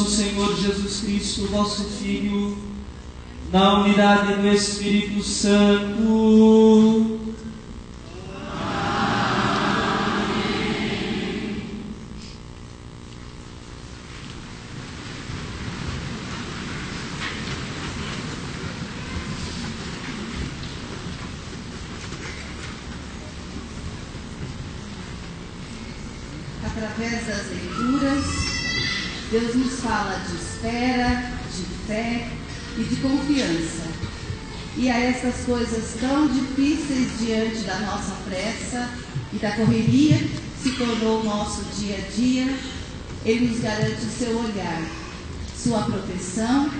nosso Senhor Jesus Cristo, vosso Filho, na unidade do Espírito Santo. Deus nos fala de espera, de fé e de confiança. E a essas coisas tão difíceis diante da nossa pressa e da correria se tornou o nosso dia a dia, Ele nos garante o seu olhar, sua proteção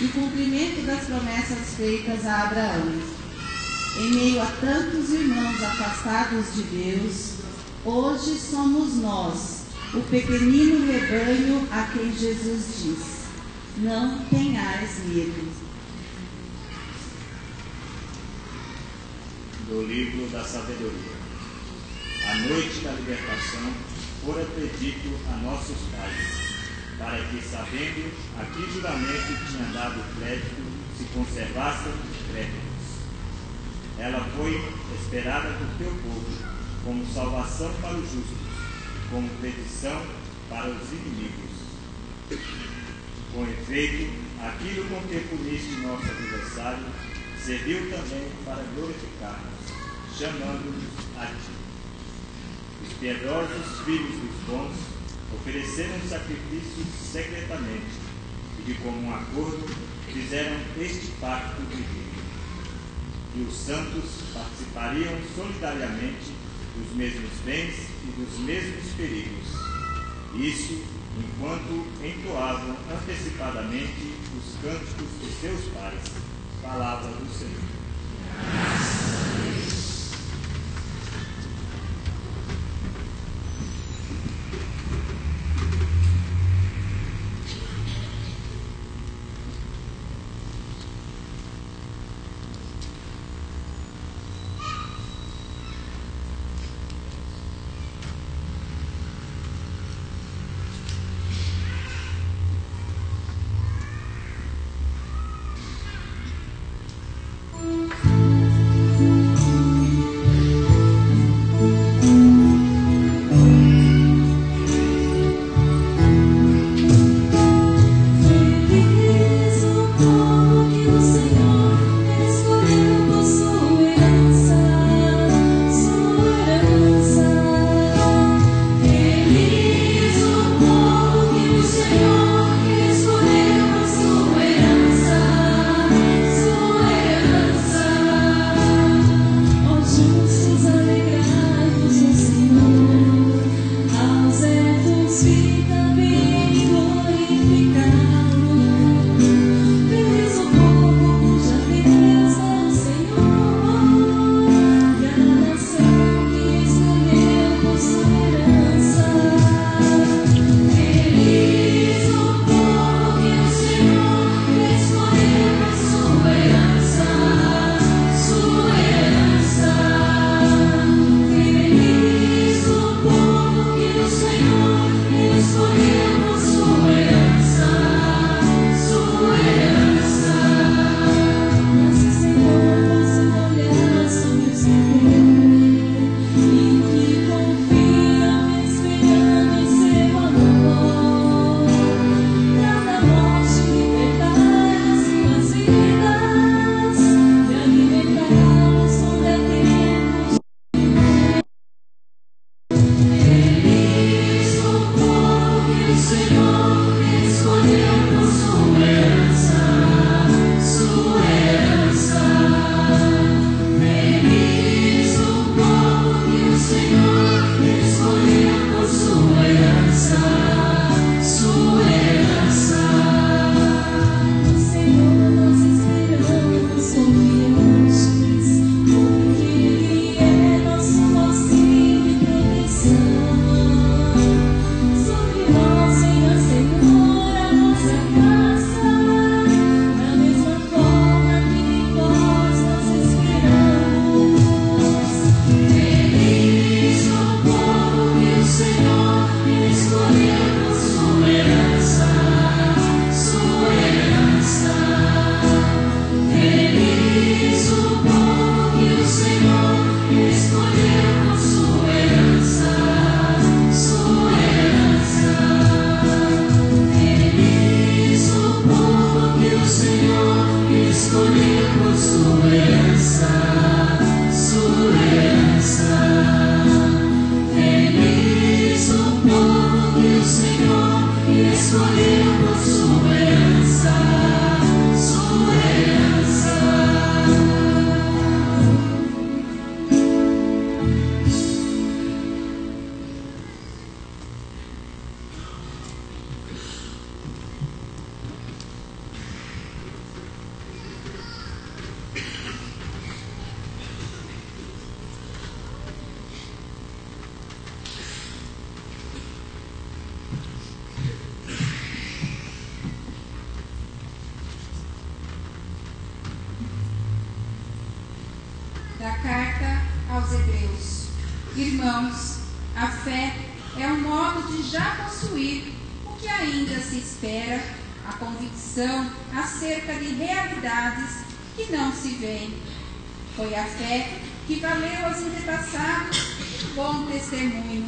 e cumprimento das promessas feitas a Abraão. Em meio a tantos irmãos afastados de Deus, hoje somos nós o pequenino rebanho a quem Jesus diz: Não tenhais medo. Do livro da sabedoria. A noite da libertação fora predito a nossos pais, para que, sabendo a que juramento tinha dado crédito, se conservassem créditos. Ela foi esperada por teu povo, como salvação para o justo como predição para os inimigos. Com efeito, aquilo com que puniste nosso adversário serviu também para glorificar-nos, chamando-nos a ti. piedosos filhos dos bons ofereceram sacrifícios secretamente e de comum acordo fizeram este pacto divino. E os santos participariam solidariamente dos mesmos bens e dos mesmos perigos. Isso enquanto entoavam antecipadamente os cânticos de seus pais. Palavra do Senhor. Fé que valeu aos antepassados bom testemunho.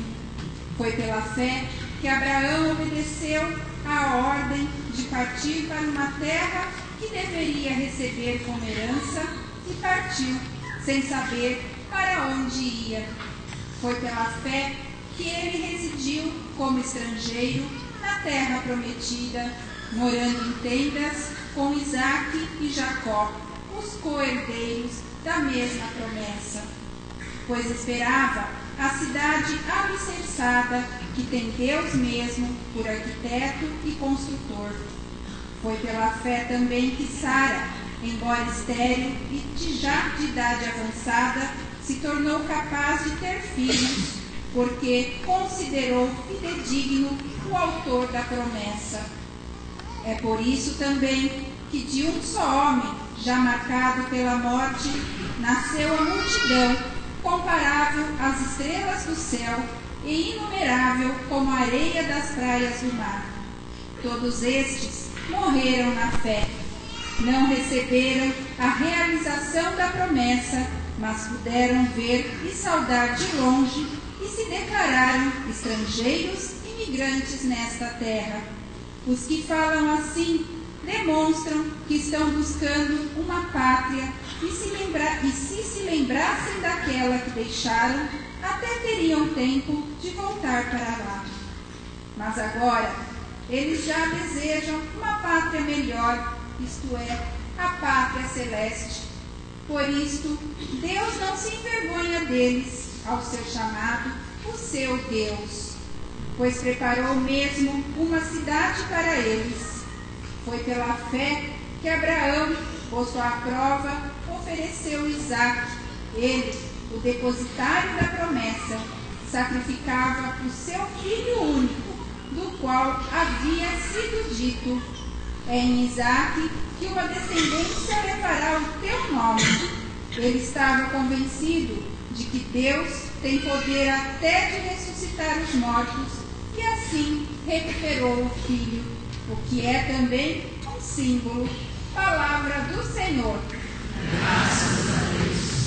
Foi pela fé que Abraão obedeceu à ordem de partir para uma terra que deveria receber como herança e partiu sem saber para onde ia. Foi pela fé que ele residiu como estrangeiro na terra prometida, morando em tendas com Isaac e Jacó, os co-herdeiros da mesma promessa. Pois esperava a cidade alicerçada que tem Deus mesmo por arquiteto e construtor. Foi pela fé também que Sara, embora estéril e de já de idade avançada, se tornou capaz de ter filhos, porque considerou fidedigno o autor da promessa. É por isso também que de um só homem, já marcado pela morte, nasceu a multidão, comparável às estrelas do céu e inumerável como a areia das praias do mar. Todos estes morreram na fé. Não receberam a realização da promessa, mas puderam ver e saudar de longe e se declararam estrangeiros e migrantes nesta terra. Os que falam assim demonstram que estão buscando uma pátria e se, lembra e se se lembrassem daquela que deixaram, até teriam tempo de voltar para lá. Mas agora, eles já desejam uma pátria melhor, isto é, a pátria celeste. Por isto, Deus não se envergonha deles ao ser chamado o seu Deus, pois preparou mesmo uma cidade para eles. Foi pela fé que Abraão, posto à prova, ofereceu Isaac. Ele, o depositário da promessa, sacrificava o seu filho único, do qual havia sido dito: É em Isaac que uma descendência levará o teu nome. Ele estava convencido de que Deus tem poder até de ressuscitar os mortos, e assim recuperou o filho, o que é também um símbolo. Palavra do Senhor. Graças a Deus.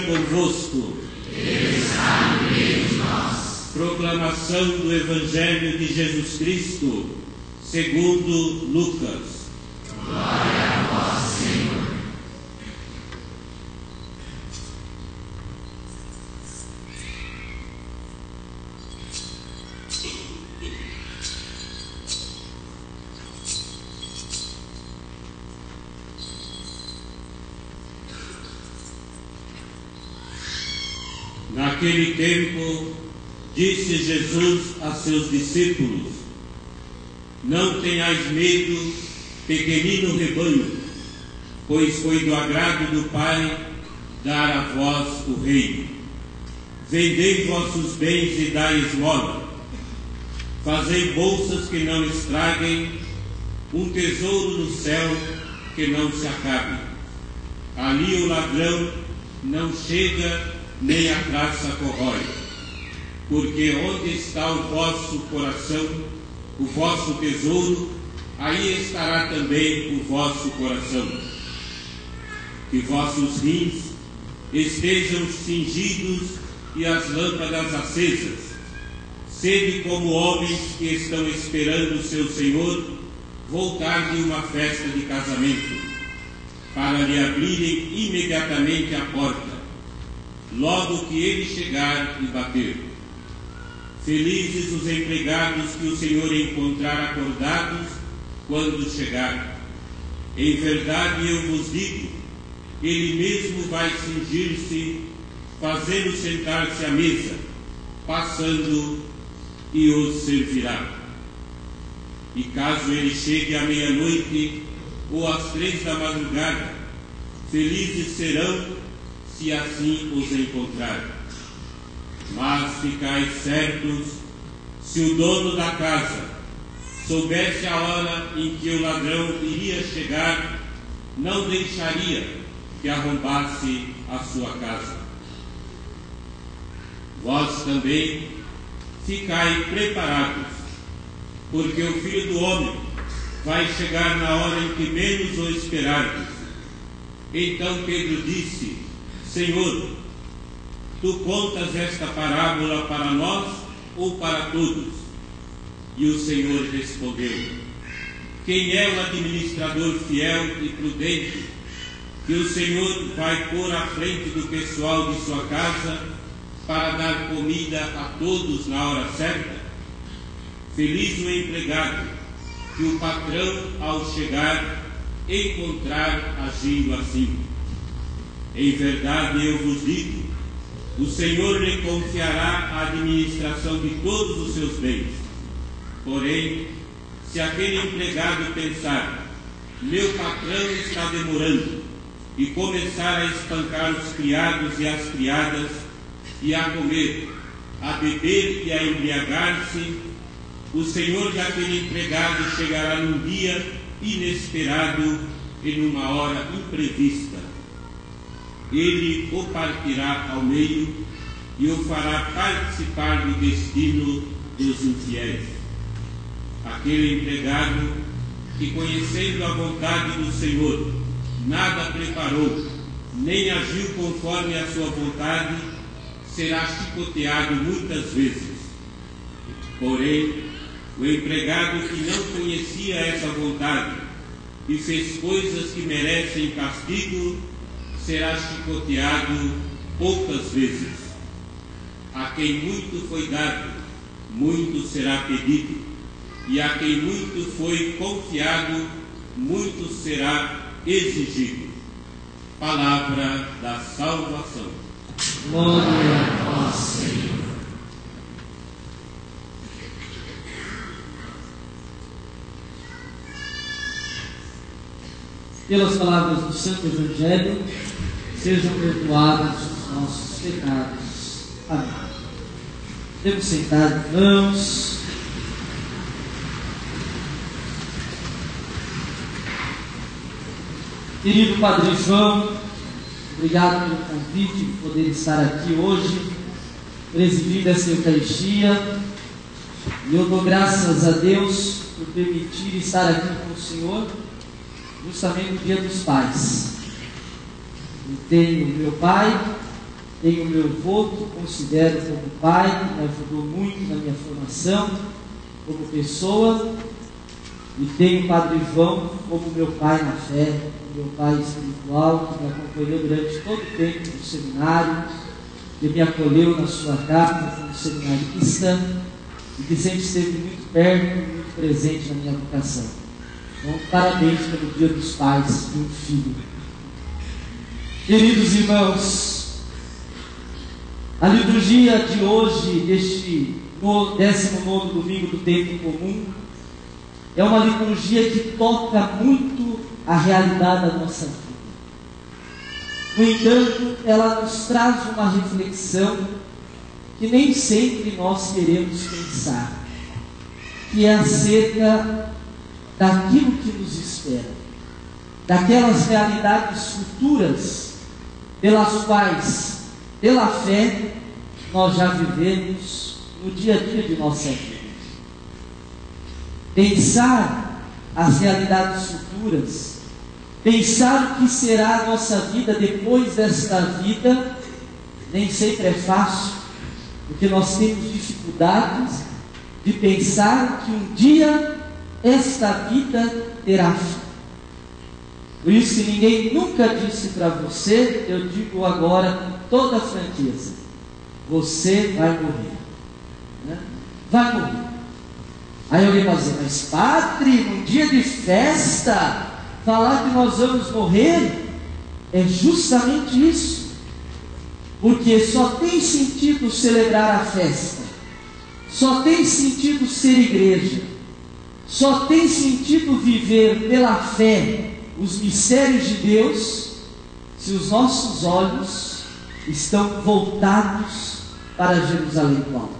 Esteja convosco. Proclamação do Evangelho de Jesus Cristo, segundo Lucas. Naquele tempo, disse Jesus a seus discípulos: Não tenhais medo, pequenino rebanho, pois foi do agrado do Pai dar a vós o reino. Vendei vossos bens e dai esmola. Fazei bolsas que não estraguem, um tesouro no céu que não se acabe. Ali o ladrão não chega nem a traça corrói. Porque onde está o vosso coração, o vosso tesouro, aí estará também o vosso coração. Que vossos rins estejam cingidos e as lâmpadas acesas. Sede como homens que estão esperando o seu Senhor voltar de uma festa de casamento, para lhe abrirem imediatamente a porta, logo que ele chegar e bater. Felizes os empregados que o Senhor encontrar acordados quando chegar. Em verdade eu vos digo, ele mesmo vai cingir-se, fazendo sentar-se à mesa, passando e os servirá. E caso ele chegue à meia-noite ou às três da madrugada, felizes serão se assim os encontrar. Mas ficai certos, se o dono da casa soubesse a hora em que o ladrão iria chegar, não deixaria que arrombasse a sua casa. Vós também ficai preparados, porque o Filho do Homem vai chegar na hora em que menos o esperardes. Então Pedro disse: Senhor, tu contas esta parábola para nós ou para todos? E o Senhor respondeu: Quem é o administrador fiel e prudente que o Senhor vai pôr à frente do pessoal de sua casa para dar comida a todos na hora certa? Feliz o empregado que o patrão, ao chegar, encontrar agindo assim. Em verdade eu vos digo: o Senhor lhe confiará a administração de todos os seus bens. Porém, se aquele empregado pensar, meu patrão está demorando, e começar a espancar os criados e as criadas, e a comer, a beber e a embriagar-se, o senhor daquele empregado chegará num dia inesperado e numa hora imprevista. Ele o partirá ao meio e o fará participar do destino dos infiéis. Aquele empregado que, conhecendo a vontade do Senhor, nada preparou, nem agiu conforme a sua vontade, será chicoteado muitas vezes. Porém, o empregado que não conhecia essa vontade e fez coisas que merecem castigo, será chicoteado poucas vezes. A quem muito foi dado, muito será pedido, e a quem muito foi confiado, muito será exigido. Palavra da salvação. Glória a Senhor. Pelas palavras do Santo Evangelho, sejam perdoados os nossos pecados. Amém. Temos sentado, irmãos. Querido Padre João, obrigado pelo convite de poder estar aqui hoje, presidindo essa Eucaristia. E eu dou graças a Deus por permitir estar aqui com o Senhor, justamente no Dia dos Pais. Eu tenho meu pai, tenho meu avô, que considero como pai, que me ajudou muito na minha formação como pessoa, e tenho o Padre João como meu pai na fé, meu pai espiritual, que me acompanhou durante todo o tempo no seminário, que me acolheu na sua casa como seminarista e que sempre esteve muito perto muito presente na minha vocação. Então, parabéns pelo Dia dos Pais de um filho. Queridos irmãos, a liturgia de hoje, deste 19 domingo do tempo comum, é uma liturgia que toca muito a realidade da nossa vida. No entanto, ela nos traz uma reflexão que nem sempre nós queremos pensar, que é acerca daquilo que nos espera, daquelas realidades futuras pelas quais, pela fé, nós já vivemos no dia a dia de nossa vida. Pensar as realidades futuras Pensar o que será a nossa vida depois desta vida nem sempre é fácil, porque nós temos dificuldades de pensar que um dia esta vida terá fim. Por isso, se ninguém nunca disse para você, eu digo agora com toda a franqueza: você vai morrer. Né? Vai morrer. Aí alguém vai dizer, mas padre, num dia de festa, falar que nós vamos morrer, é justamente isso. Porque só tem sentido celebrar a festa, só tem sentido ser igreja, só tem sentido viver pela fé os mistérios de Deus se os nossos olhos estão voltados para Jerusalém do Alto.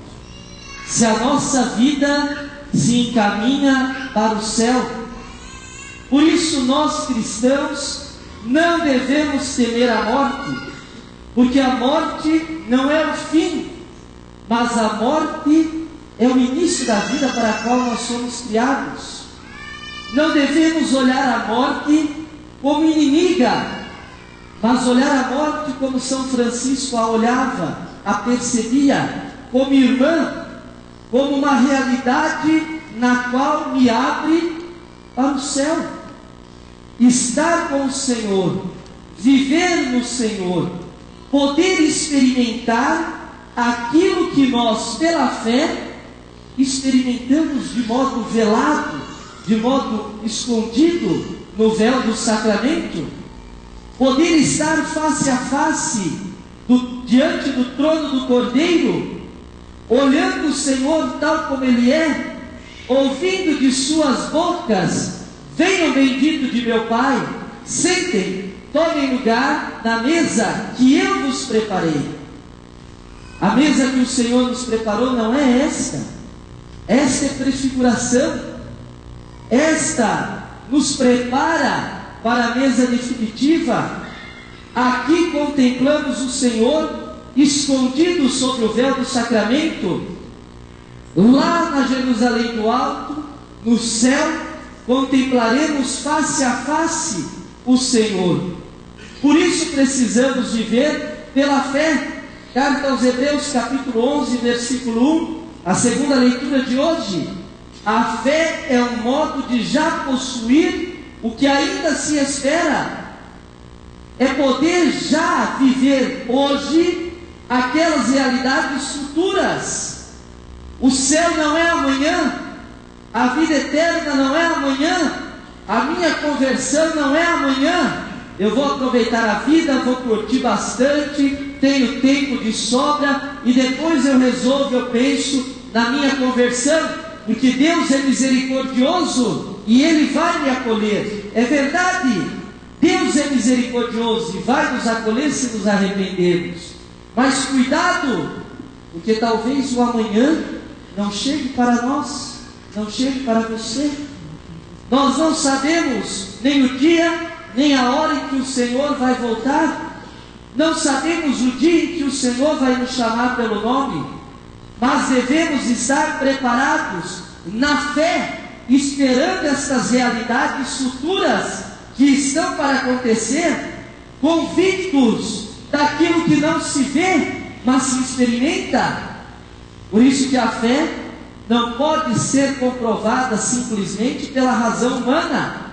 Se a nossa vida se encaminha para o céu. Por isso nós cristãos não devemos temer a morte, porque a morte não é o fim, mas a morte é o início da vida para a qual nós somos criados. Não devemos olhar a morte como inimiga, mas olhar a morte como São Francisco a olhava, a percebia, como irmã, como uma realidade na qual me abre para o céu. Estar com o Senhor, viver no Senhor, poder experimentar aquilo que nós, pela fé, experimentamos de modo velado de modo escondido no véu do sacramento, poder estar face a face do, diante do trono do Cordeiro, olhando o Senhor tal como Ele é, ouvindo de Suas bocas: Venham bendito de meu Pai, sentem, tomem lugar na mesa que eu vos preparei. A mesa que o Senhor nos preparou não é esta, esta é prefiguração esta nos prepara para a mesa definitiva. Aqui contemplamos o Senhor escondido sobre o véu do sacramento. Lá na Jerusalém do Alto, no céu, contemplaremos face a face o Senhor. Por isso precisamos viver pela fé. Carta aos Hebreus, capítulo 11, versículo 1, a segunda leitura de hoje. A fé é um modo de já possuir o que ainda se espera. É poder já viver hoje aquelas realidades futuras. O céu não é amanhã, a vida eterna não é amanhã, a minha conversão não é amanhã. Eu vou aproveitar a vida, vou curtir bastante, tenho tempo de sobra e depois eu resolvo, eu penso na minha conversão porque Deus é misericordioso e Ele vai me acolher. É verdade, Deus é misericordioso e vai nos acolher se nos arrependermos. Mas cuidado, porque talvez o amanhã não chegue para nós, não chegue para você. Nós não sabemos nem o dia, nem a hora em que o Senhor vai voltar. Não sabemos o dia em que o Senhor vai nos chamar pelo nome mas devemos estar preparados na fé, esperando estas realidades futuras que estão para acontecer, convictos daquilo que não se vê, mas se experimenta. Por isso que a fé não pode ser comprovada simplesmente pela razão humana.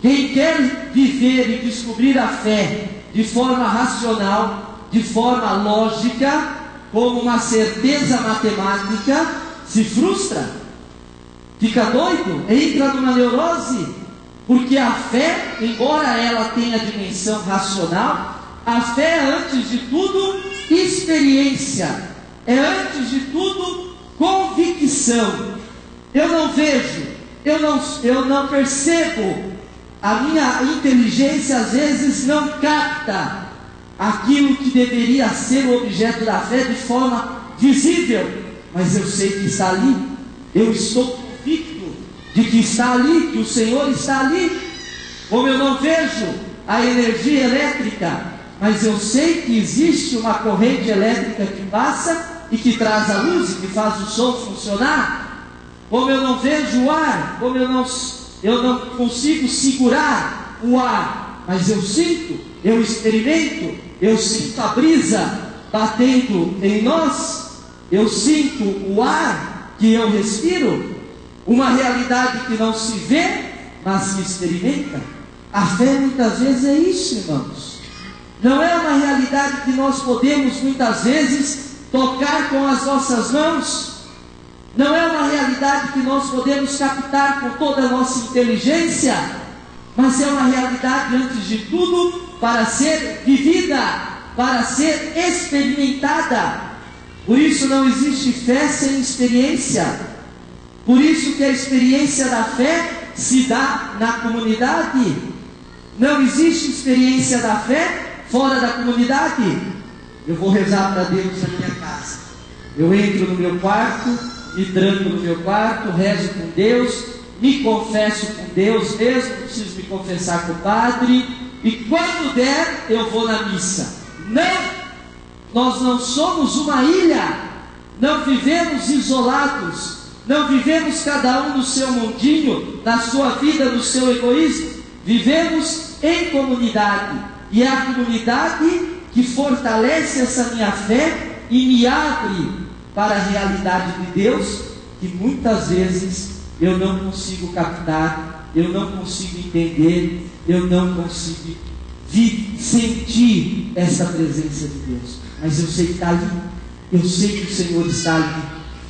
Quem quer viver e descobrir a fé de forma racional, de forma lógica, como uma certeza matemática, se frustra, fica doido, entra numa neurose, porque a fé, embora ela tenha dimensão racional, a fé é antes de tudo experiência, é antes de tudo convicção. Eu não vejo, eu não, eu não percebo, a minha inteligência às vezes não capta aquilo que deveria ser o objeto da fé de forma visível, mas eu sei que está ali, eu estou convicto de que está ali, que o Senhor está ali. Como eu não vejo a energia elétrica, mas eu sei que existe uma corrente elétrica que passa e que traz a luz e que faz o som funcionar. Como eu não vejo o ar, como eu não, eu não consigo segurar o ar, mas eu sinto, eu experimento, eu sinto a brisa batendo em nós, eu sinto o ar que eu respiro. uma realidade que não se vê, mas se experimenta. A fé muitas vezes é isso, irmãos. Não é uma realidade que nós podemos muitas vezes tocar com as nossas mãos. Não é uma realidade que nós podemos captar com toda a nossa inteligência, mas é uma realidade, antes de tudo, para ser vivida, para ser experimentada. Por isso não existe fé sem experiência. Por isso que a experiência da fé se dá na comunidade. Não existe experiência da fé fora da comunidade. Eu vou rezar para Deus na minha casa. Eu entro no meu quarto, me tranco no meu quarto, rezo com Deus, me confesso com Deus mesmo, preciso me confessar com o Padre, e quando der, eu vou na missa. Não! Nós não somos uma ilha, não vivemos isolados, não vivemos cada um no seu mundinho, na sua vida, no seu egoísmo. Vivemos em comunidade. E é a comunidade que fortalece essa minha fé e me abre para a realidade de Deus, que muitas vezes eu não consigo captar, eu não consigo entender, eu não consigo sentir essa presença de Deus. Mas eu sei que está ali, eu sei que o Senhor está ali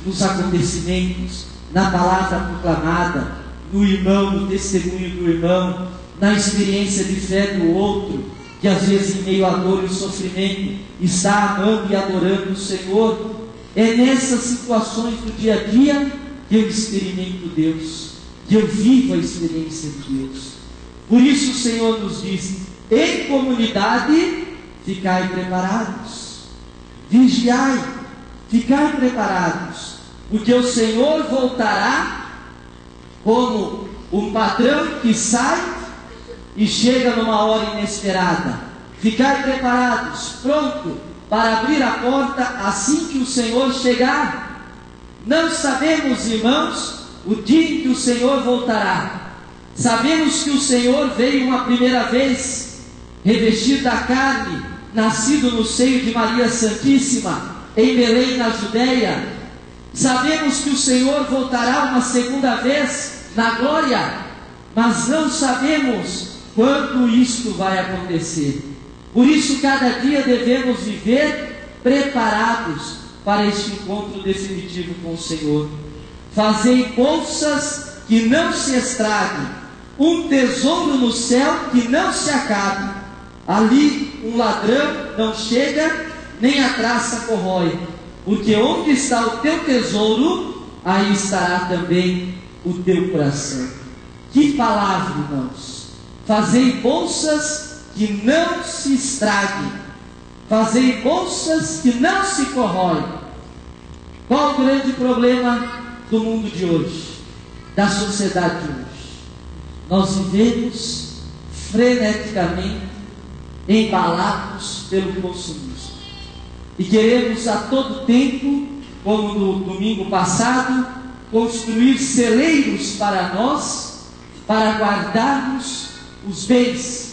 nos acontecimentos, na palavra proclamada, no irmão, no testemunho do irmão, na experiência de fé do outro, que às vezes em meio à dor e sofrimento está amando e adorando o Senhor. É nessas situações do dia a dia que eu experimento Deus, que eu vivo a experiência de Deus. Por isso o Senhor nos diz: em comunidade, ficai preparados, vigiai, ficai preparados porque o Senhor voltará como um patrão que sai e chega numa hora inesperada. Ficai preparados, pronto para abrir a porta assim que o Senhor chegar. Não sabemos, irmãos, o dia em que o Senhor voltará. Sabemos que o Senhor veio uma primeira vez, revestido da carne, nascido no seio de Maria Santíssima, em Belém, na Judéia, Sabemos que o Senhor voltará uma segunda vez na glória, mas não sabemos quando isto vai acontecer. Por isso, cada dia devemos viver preparados para este encontro definitivo com o Senhor. Fazei bolsas que não se estraguem, um tesouro no céu que não se acabe. Ali um ladrão não chega, nem a traça corrói porque onde está o teu tesouro, aí estará também o teu coração. Que palavra, irmãos! Fazei bolsas que não se estraguem, fazei bolsas que não se corroem. Qual o grande problema do mundo de hoje, da sociedade de hoje? Nós vivemos freneticamente embalados pelo consumismo e queremos a todo tempo, como no domingo passado, construir celeiros para nós, para guardarmos os bens.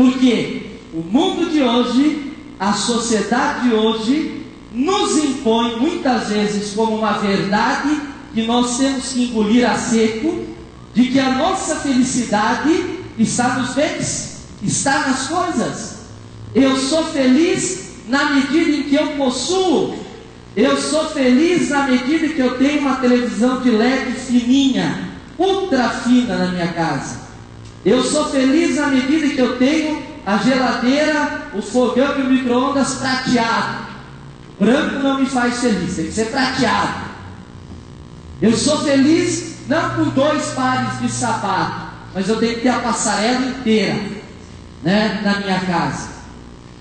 Porque o mundo de hoje, a sociedade de hoje, nos impõe muitas vezes como uma verdade que nós temos que engolir a seco, de que a nossa felicidade está nos bens, está nas coisas. Eu sou feliz na medida em que eu possuo. Eu sou feliz na medida que eu tenho uma televisão de LED fininha, ultra fina na minha casa. Eu sou feliz na medida que eu tenho a geladeira, o fogão e o micro-ondas prateado. Branco não me faz feliz, tem que ser prateado. Eu sou feliz não com dois pares de sapato, mas eu tenho que ter a passarela inteira, né, na minha casa.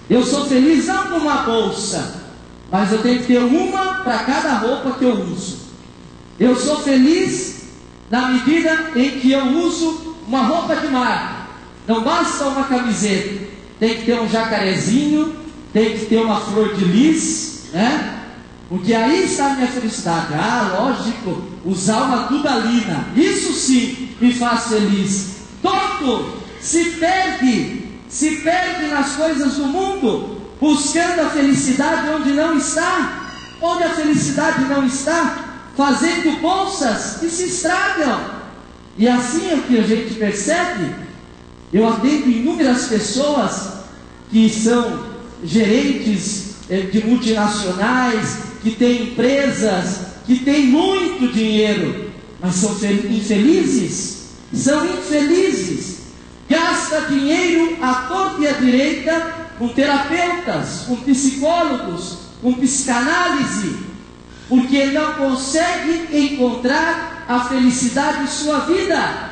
Eu sou feliz não com uma bolsa, mas eu tenho que ter uma para cada roupa que eu uso. Eu sou feliz na medida em que eu uso uma roupa de mar. Não basta uma camiseta, tem que ter um jacarezinho, tem que ter uma flor de lis, né? Porque aí está a minha felicidade. Ah, lógico, usar uma dudalina, isso sim me faz feliz. Todo se perde se perde nas coisas do mundo, buscando a felicidade onde não está. Onde a felicidade não está, fazendo bolsas que se estragam. E assim é que a gente percebe. Eu atendo inúmeras pessoas que são gerentes eh, de multinacionais, que têm empresas, que têm muito dinheiro, mas são infelizes. São infelizes. Gasta dinheiro à torta e à direita com terapeutas, com psicólogos, com psicanálise, porque não consegue encontrar a felicidade em sua vida.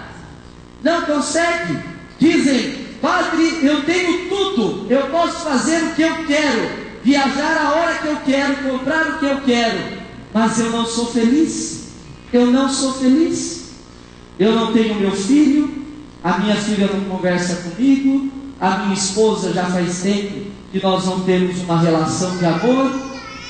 Não consegue. Dizem, Padre, eu tenho tudo, eu posso fazer o que eu quero, viajar a hora que eu quero, comprar o que eu quero, mas eu não sou feliz. Eu não sou feliz. Eu não tenho meu filho, a minha filha não conversa comigo, a minha esposa já faz tempo que nós não temos uma relação de amor,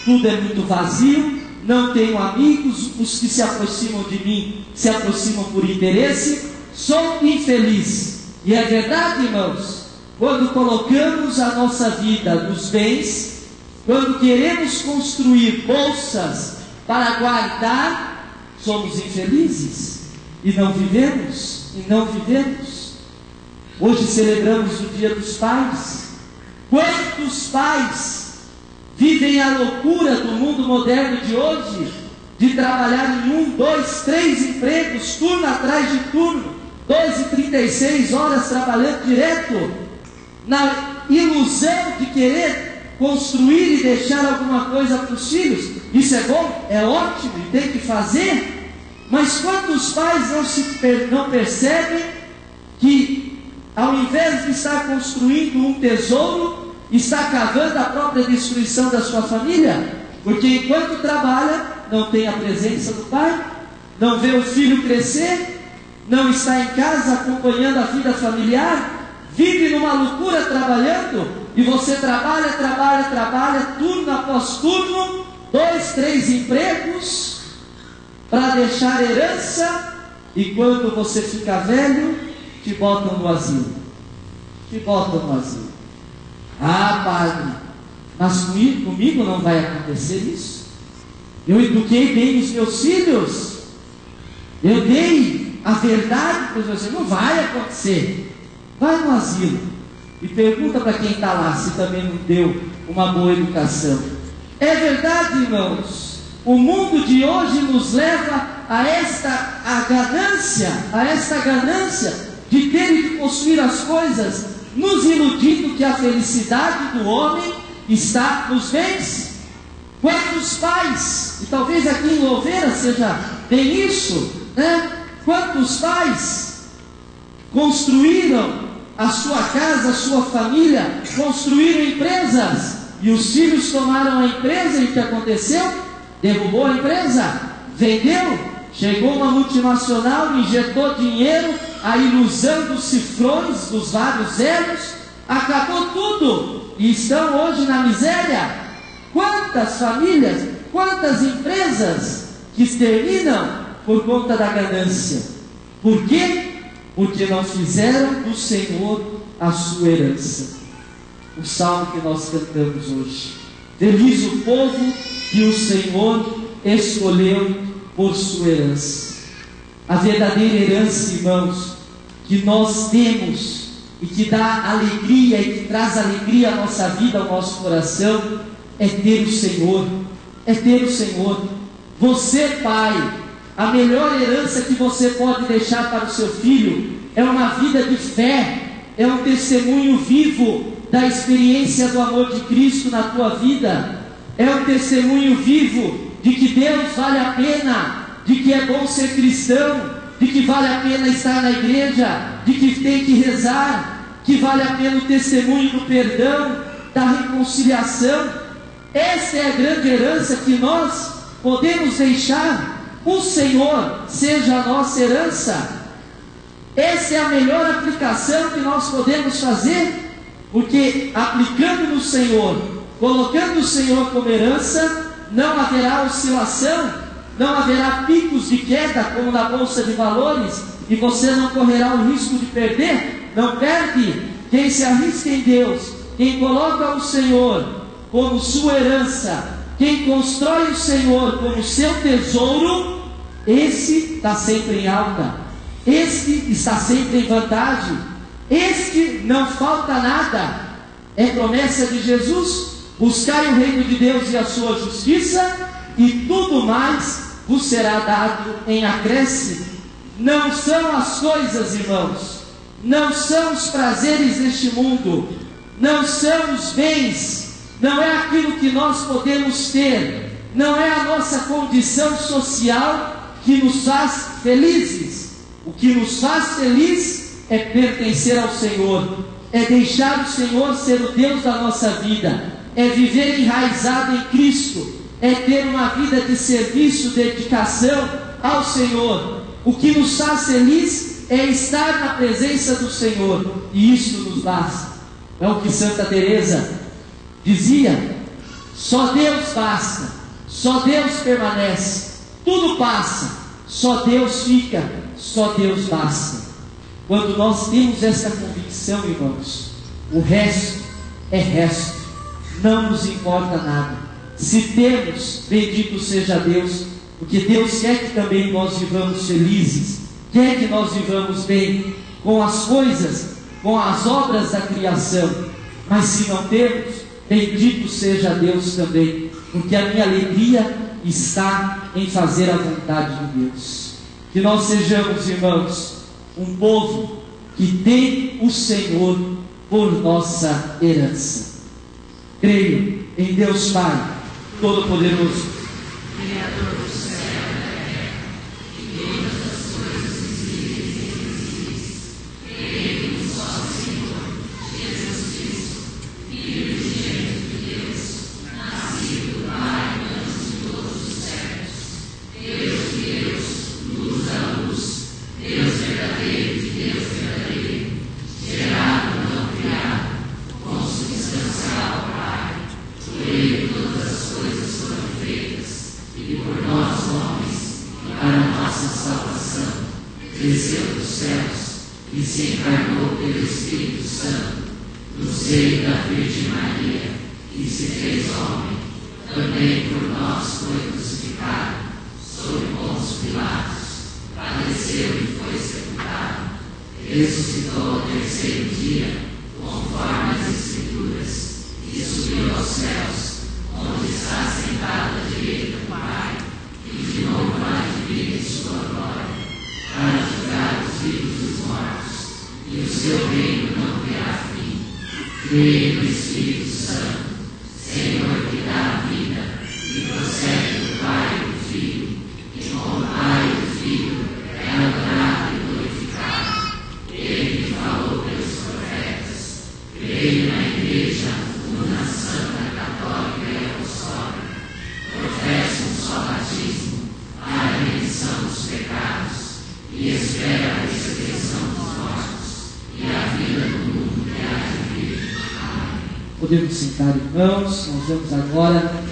tudo é muito vazio, não tenho amigos, os que se aproximam de mim se aproximam por interesse, sou infeliz. E é verdade, irmãos, quando colocamos a nossa vida nos bens, quando queremos construir bolsas para guardar, somos infelizes e não vivemos, e não vivemos. Hoje celebramos o Dia dos Pais. Quantos pais vivem a loucura do mundo moderno de hoje de trabalhar em um, dois, três empregos, turno atrás de turno, 12, 36 horas trabalhando direto, na ilusão de querer construir e deixar alguma coisa para os filhos. Isso é bom, é ótimo tem que fazer, mas quantos pais não, se, não percebem que, ao invés de estar construindo um tesouro, está cavando a própria destruição da sua família? Porque enquanto trabalha, não tem a presença do pai, não vê o filho crescer, não está em casa acompanhando a vida familiar, vive numa loucura trabalhando, e você trabalha, trabalha, trabalha, turno após turno, dois, três empregos, para deixar herança, e quando você fica velho, te botam no asilo. Te botam no asilo. Ah, padre, mas comigo, comigo não vai acontecer isso. Eu eduquei bem os meus filhos. Eu dei a verdade para os meus filhos. Não vai acontecer. Vai no asilo e pergunta para quem está lá se também não deu uma boa educação. É verdade, irmãos. O mundo de hoje nos leva a esta a ganância, a esta ganância de ter e de possuir as coisas, nos iludindo que a felicidade do homem está nos bens. Quantos pais, e talvez aqui em Louveira seja bem isso, né? Quantos pais construíram a sua casa, a sua família, construíram empresas e os filhos tomaram a empresa e o que aconteceu? Derrubou a empresa, vendeu, chegou uma multinacional, injetou dinheiro, a ilusão dos cifrões, dos vários zeros, acabou tudo e estão hoje na miséria. Quantas famílias, quantas empresas que terminam por conta da ganância. Por quê? Porque não fizeram do Senhor a sua herança. O salmo que nós cantamos hoje. Feliz o povo que o Senhor escolheu por sua herança. A verdadeira herança, irmãos, que nós temos e que dá alegria e que traz alegria à nossa vida, ao nosso coração, é ter o Senhor. É ter o Senhor. Você, pai, a melhor herança que você pode deixar para o seu filho é uma vida de fé, é um testemunho vivo da experiência do amor de Cristo na tua vida, é um testemunho vivo de que Deus vale a pena, de que é bom ser cristão, de que vale a pena estar na igreja, de que tem que rezar, que vale a pena o testemunho do perdão, da reconciliação. Essa é a grande herança que nós podemos deixar o Senhor seja a nossa herança. Essa é a melhor aplicação que nós podemos fazer, porque aplicando no Senhor, colocando o Senhor como herança, não haverá oscilação, não haverá picos de queda como na bolsa de valores, e você não correrá o risco de perder. Não perde quem se arrisca em Deus, quem coloca o Senhor como sua herança, quem constrói o Senhor como seu tesouro, esse está sempre em alta, este está sempre em vantagem, este não falta nada. É promessa de Jesus: buscai o reino de Deus e a sua justiça, e tudo mais vos será dado em acréscimo. Não são as coisas, irmãos, não são os prazeres deste mundo, não são os bens, não é aquilo que nós podemos ter, não é a nossa condição social que nos faz felizes. O que nos faz feliz é pertencer ao Senhor, é deixar o Senhor ser o Deus da nossa vida, é viver enraizado em Cristo, é ter uma vida de serviço, dedicação ao Senhor. O que nos faz feliz é estar na presença do Senhor, e isso nos basta. É o que Santa Teresa dizia: só Deus basta, só Deus permanece, tudo passa, só Deus fica, só Deus basta. Quando nós temos essa convicção, irmãos, o resto é resto, não nos importa nada. Se temos, bendito seja Deus, porque Deus quer que também nós vivamos felizes, quer que nós vivamos bem com as coisas, com as obras da criação. Mas se não temos, bendito seja Deus também, porque a minha alegria está em fazer a vontade de Deus. Que nós sejamos, irmãos, um povo que tem o Senhor por nossa herança. Creio em Deus Pai Todo-Poderoso, Podemos sentar, irmãos. Nós vamos agora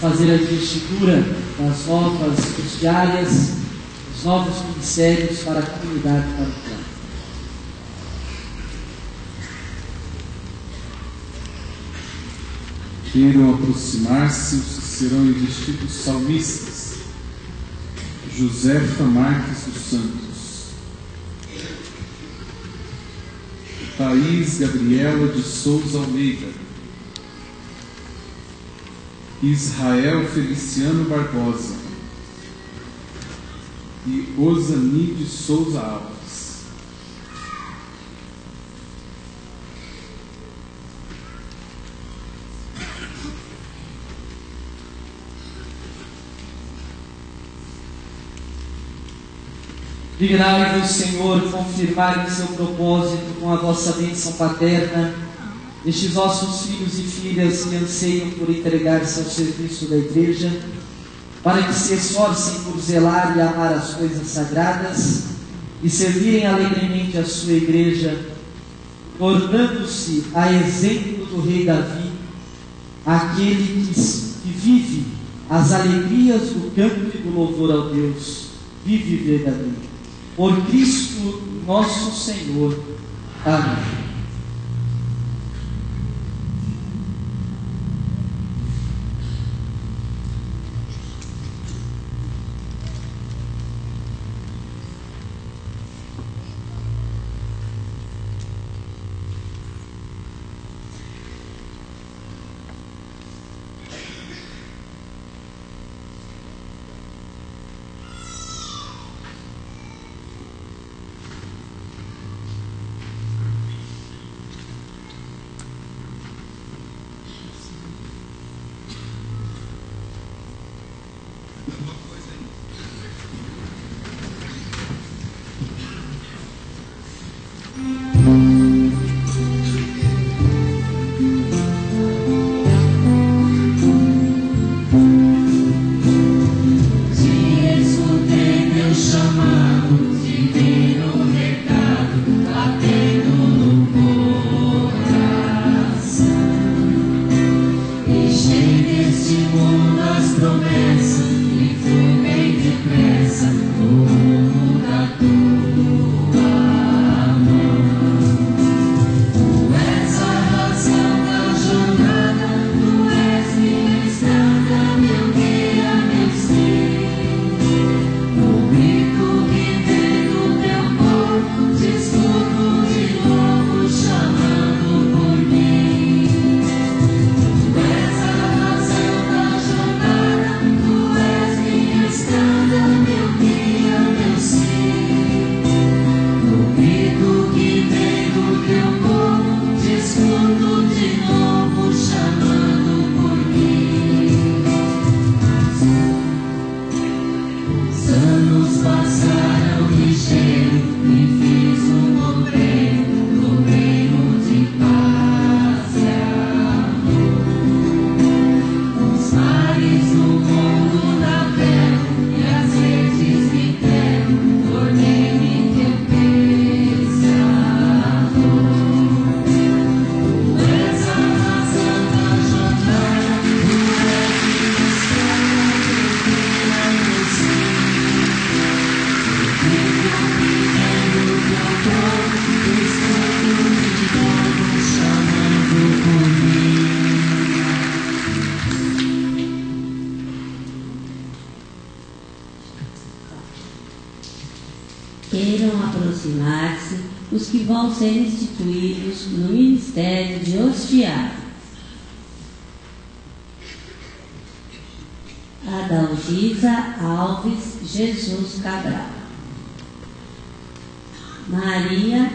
fazer a investidura das novas diárias, dos novos ministérios para a comunidade paroquial. Queiram aproximar-se os que serão investidos salmistas. Josefa Marques dos Santos. Thaís Gabriela de Souza Almeida. Israel Feliciano Barbosa. E Osani de Souza Alves. Dignai-vos, Senhor, confirmar em seu propósito com a vossa bênção paterna estes vossos filhos e filhas que anseiam por entregar-se ao serviço da Igreja, para que se esforcem por zelar e amar as coisas sagradas e servirem alegremente a sua Igreja, tornando-se a exemplo do Rei Davi, aquele que, que vive as alegrias do canto e do louvor ao Deus, vive verdadeiro. Por Cristo nosso Senhor. Amém. Maria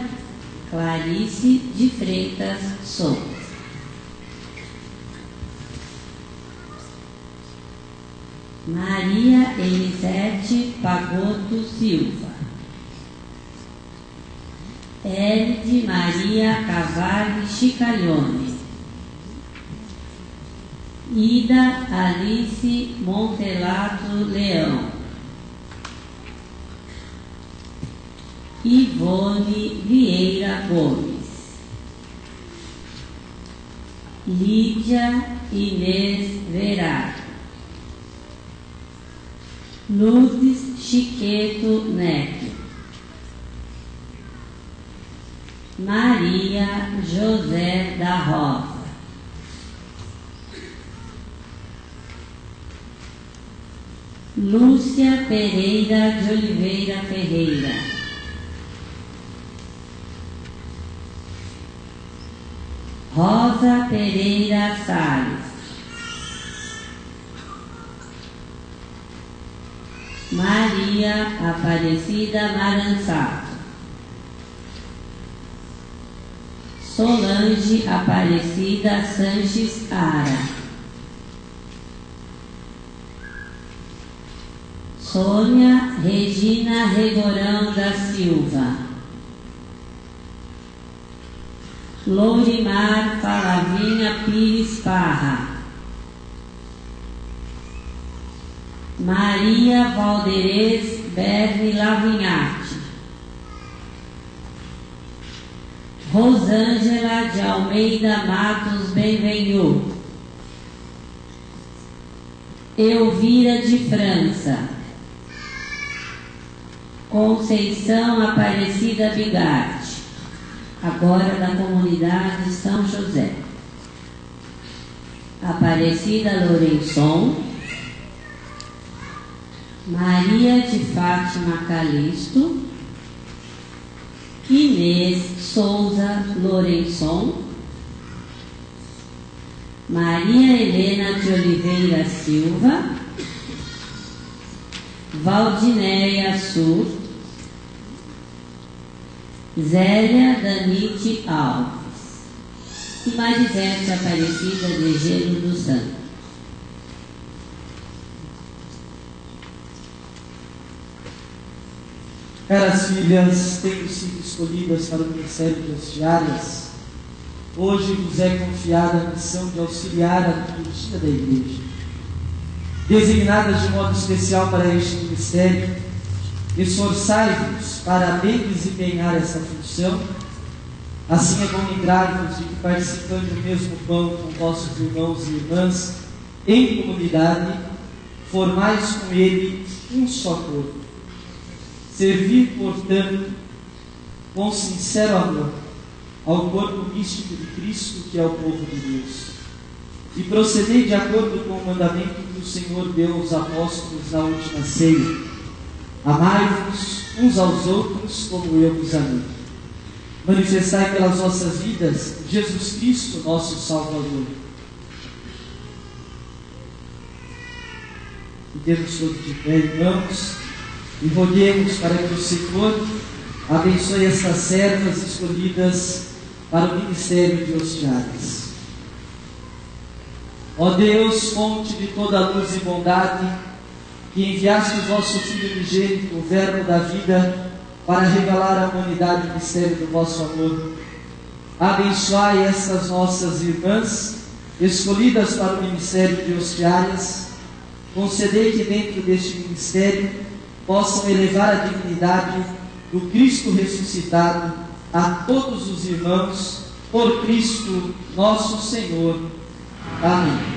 Clarice de Freitas Souza. Maria Elisete Pagoto Silva. Elide Maria Cavalli Chicalhone. Ida Alice Montelato Leão. Ivone Vieira Gomes. Lídia Inês Verado. Lourdes Chiqueto Neto. Maria José da Rosa. Lúcia Pereira de Oliveira Ferreira. Rosa Pereira Salles. Maria Aparecida Marançato. Solange Aparecida Sanches Ara. Sônia Regina Regorão da Silva. Lourimar Falavinha Pires Parra. Maria Valderez Berni Lavinhati. Rosângela de Almeida Matos Benvenu. Elvira de França. Conceição Aparecida Bigatti, agora da comunidade São José. Aparecida Lourençon, Maria de Fátima Calixto, Inês Souza Lourençon, Maria Helena de Oliveira Silva, Valdinéia Sur, Zélia Danite Alves e Marisete Aparecida de Gelo do Santo. Caras filhas, tendo sido escolhidas para o Ministério de Hostiárias, hoje vos é confiada a missão de auxiliar a liturgia da Igreja. Designadas de modo especial para este ministério, esforçai-vos para bem desempenhar essa função, assim é bom lembrar-vos de que participando do mesmo pão com vossos irmãos e irmãs em comunidade, formais com ele um só corpo. Servir, portanto, com sincero amor ao corpo místico de Cristo, que é o povo de Deus. E procedei de acordo com o mandamento que o Senhor deu aos apóstolos na última ceia. Amai-vos uns aos outros como eu vos amei. Manifestai pelas vossas vidas Jesus Cristo, nosso Salvador. E temos todos de pé, irmãos, e roguemos para que o Senhor abençoe estas servas escolhidas para o ministério de hostiárias. Ó Deus, fonte de toda luz e bondade, que enviaste o vosso Filho unigênito, o Verbo da vida, para revelar à humanidade o mistério do vosso amor. Abençoai estas nossas irmãs, escolhidas para o ministério de hostiárias, concedei que dentro deste ministério possam elevar a dignidade do Cristo ressuscitado a todos os irmãos, por Cristo nosso Senhor. Amém.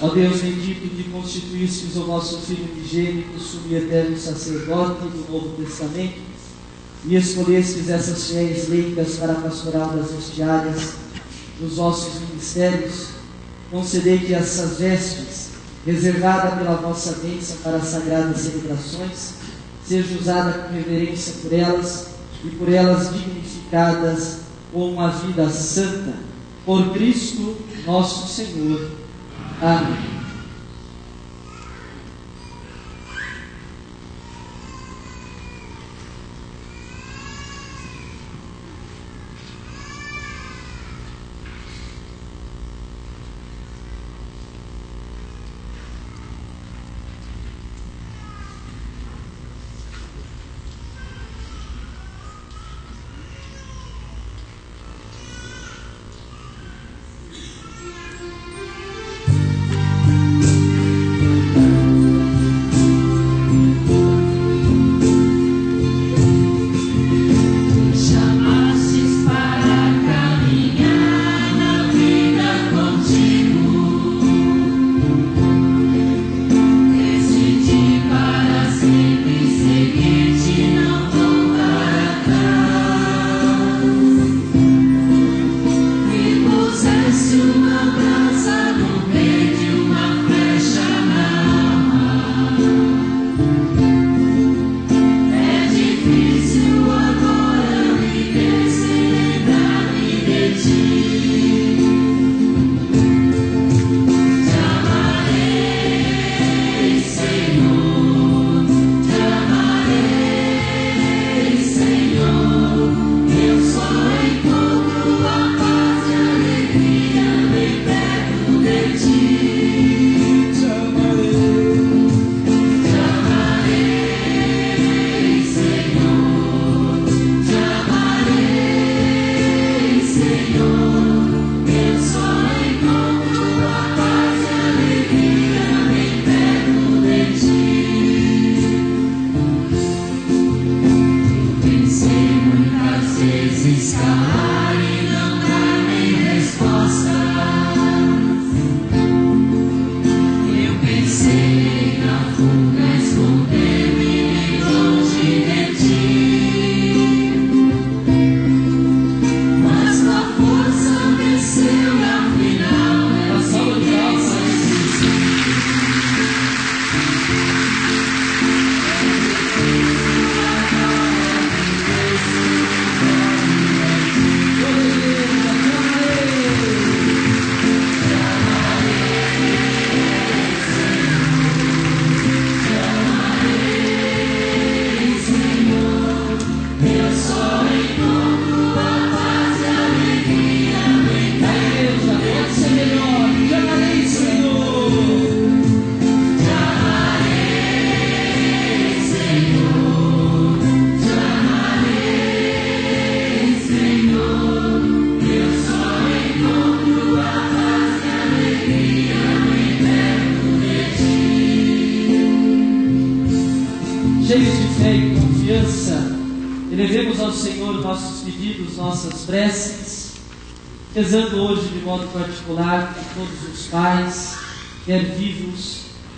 Ó Deus bendito, que constituístes o vosso Filho unigênito, sumo eterno sacerdote do Novo Testamento, e escolhestes essas fiéis leicas para pastoral das hostiárias dos vossos ministérios, concedei que essas vestes, reservadas pela vossa bênção para as sagradas celebrações, seja usada com reverência por elas e por elas dignificadas com uma vida santa. Por Cristo nosso Senhor. Amém.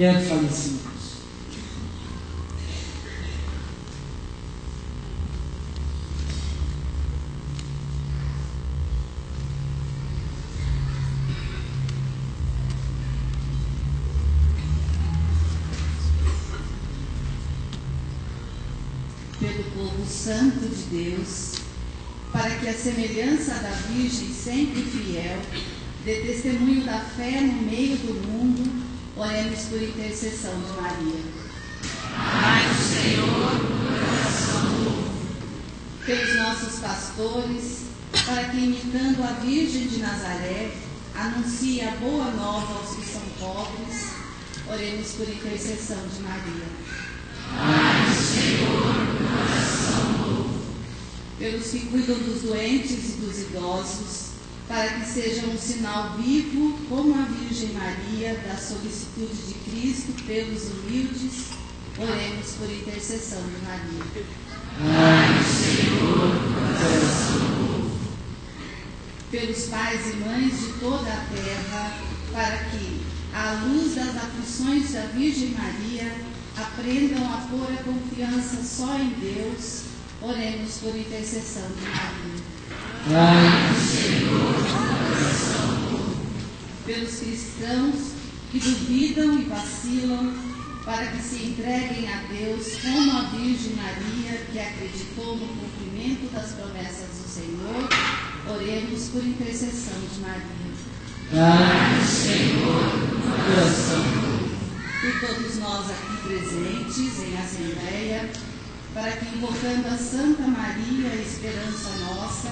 Quer falecidos. pelo povo santo de Deus, para que a semelhança da Virgem sempre fiel, dê testemunho da fé no meio do mundo, oremos por intercessão de Maria. Pelos nossos pastores, para que imitando a Virgem de Nazaré, anuncie a boa nova aos que são pobres, oremos por intercessão de Maria. pelos que cuidam dos doentes e dos idosos, para que sejam um sinal vivo, como a Virgem Maria, da solicitude de Cristo pelos humildes, oremos por intercessão de Maria. Pelos pais e mães de toda a terra, para que, à luz das aflições da Virgem Maria, aprendam a pôr a confiança só em Deus, oremos por intercessão de Maria. Pelos cristãos que duvidam e vacilam, para que se entreguem a Deus como a Virgem Maria, que acreditou no cumprimento das promessas do Senhor. Oremos por intercessão de Maria. Dai, Senhor, coração por todos nós aqui presentes em Assembleia, para que, invocando a Santa Maria, a esperança nossa,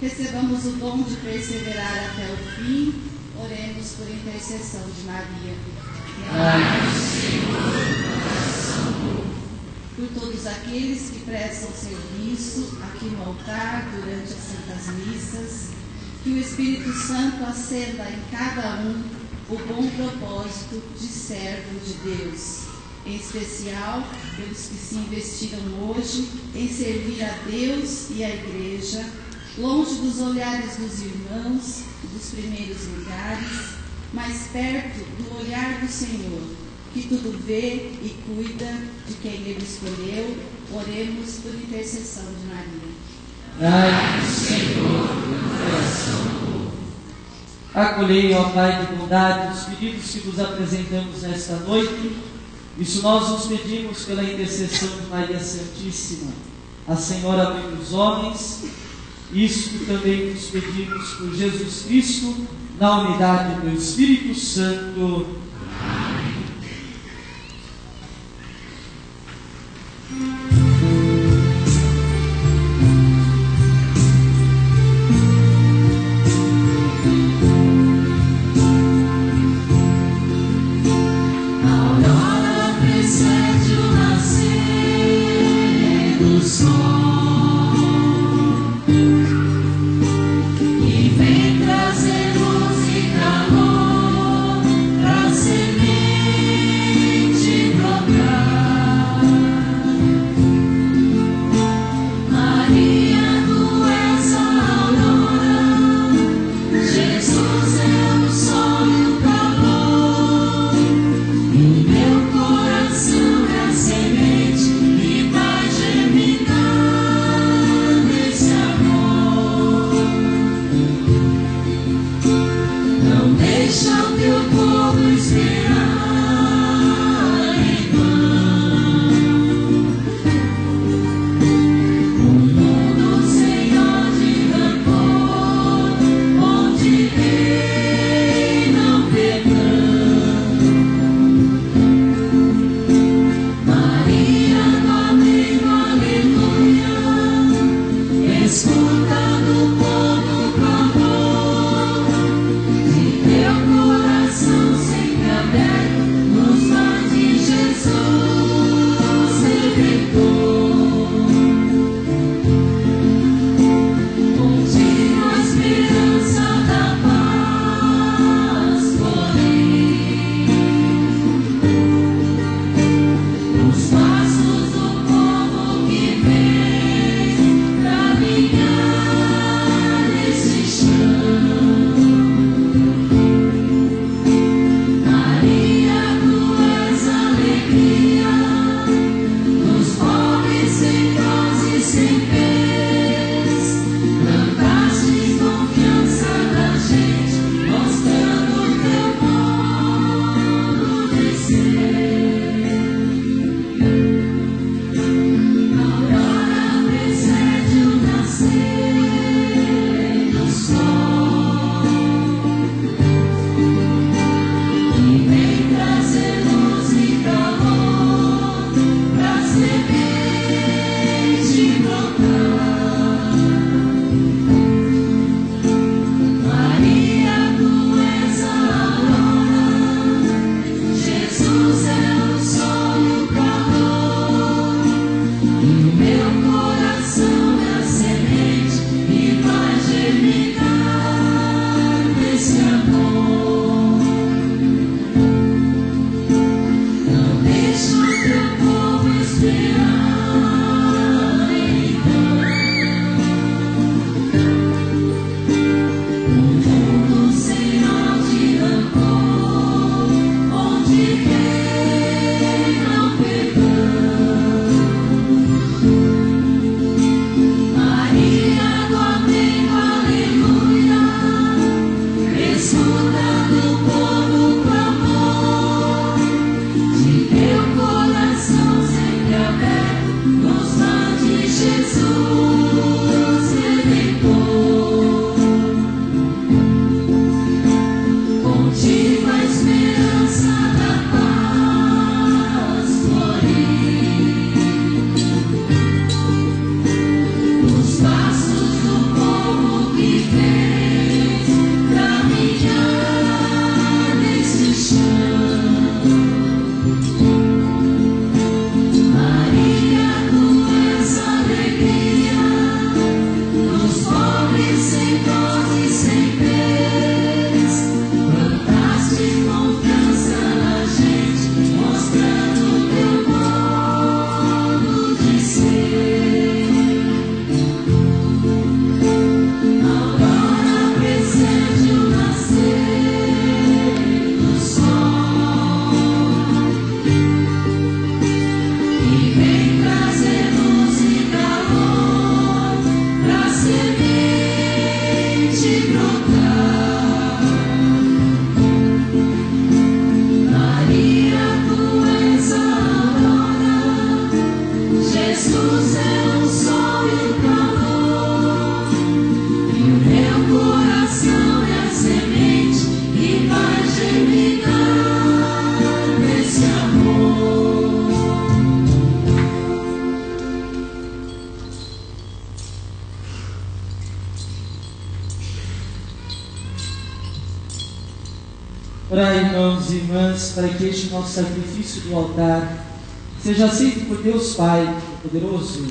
recebamos o dom de perseverar até o fim. Oremos por intercessão de Maria. Por todos aqueles que prestam serviço aqui no altar durante as Santas Missas, que o Espírito Santo acenda em cada um o bom propósito de servo de Deus, em especial pelos que se investiram hoje em servir a Deus e a Igreja, longe dos olhares dos irmãos, dos primeiros lugares, mais perto do olhar do Senhor, que tudo vê e cuida de quem Ele escolheu. Oremos por intercessão de Maria. Dai, Senhor, coração Acolhei, ó Pai de bondade, os pedidos que vos apresentamos nesta noite. Isso nós nos pedimos pela intercessão de Maria Santíssima, a Senhora Mãe dos Homens. Isto também nos pedimos por Jesus Cristo, na unidade do Espírito Santo. Para que este nosso sacrifício do altar seja aceito por Deus Pai Poderoso.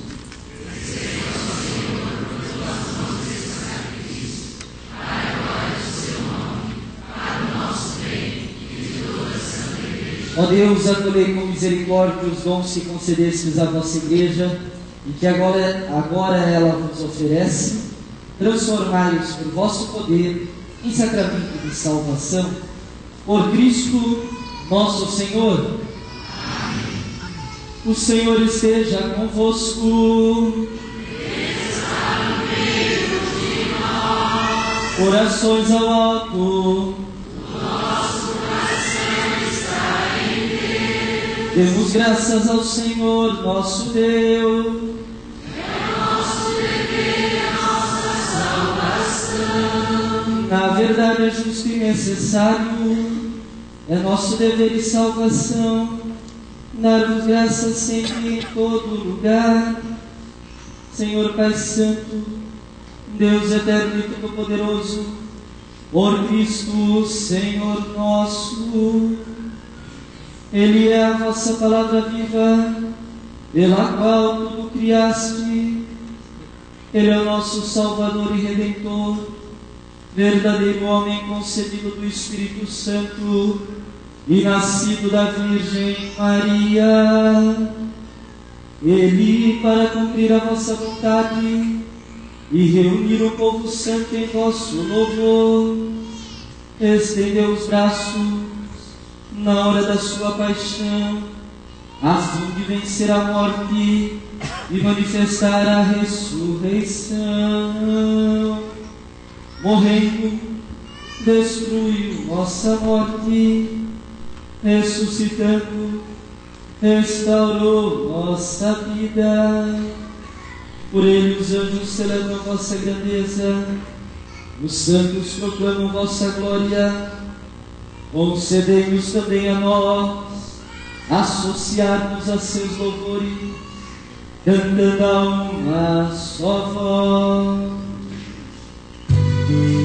Ó Deus, acolhei com misericórdia os dons que concedestes à vossa igreja e que agora, agora ela vos oferece, transformai-os por vosso poder em sacramento de salvação. Por Cristo nosso Senhor. O Senhor esteja convosco. Corações ao alto. Demos graças ao Senhor nosso Deus. Na verdade é justo e necessário, é nosso dever e salvação, dar-vos graças sempre em todo lugar. Senhor Pai Santo, Deus eterno e todo-poderoso, por Cristo, Senhor nosso, Ele é a vossa palavra viva, pela qual tudo criaste. Ele é o nosso Salvador e Redentor verdadeiro homem concebido do Espírito Santo e nascido da Virgem Maria. Ele, para cumprir a vossa vontade e reunir o povo santo em vosso louvor, estendeu os braços na hora da sua paixão, a fim de vencer a morte e manifestar a ressurreição morrendo, destruiu nossa morte, ressuscitando, restaurou nossa vida. Por ele os anjos celebram vossa grandeza, os santos proclamam vossa glória. Concedei-nos também a nós associar-nos a seus louvores, cantando a uma só voz. Na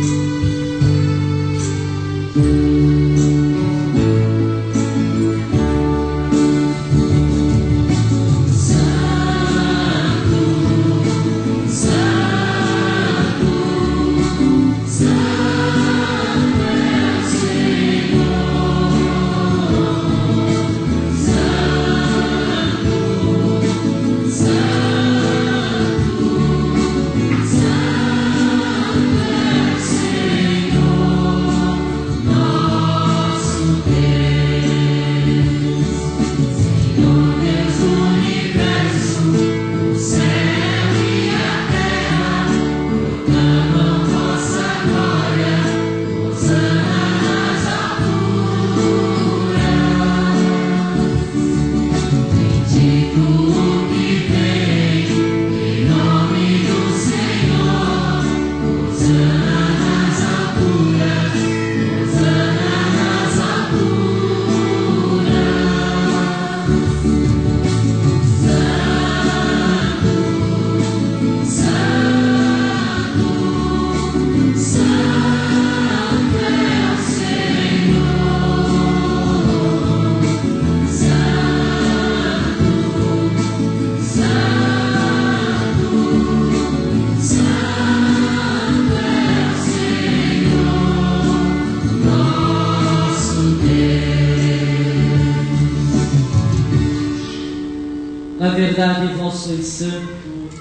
verdade, vós sois santo,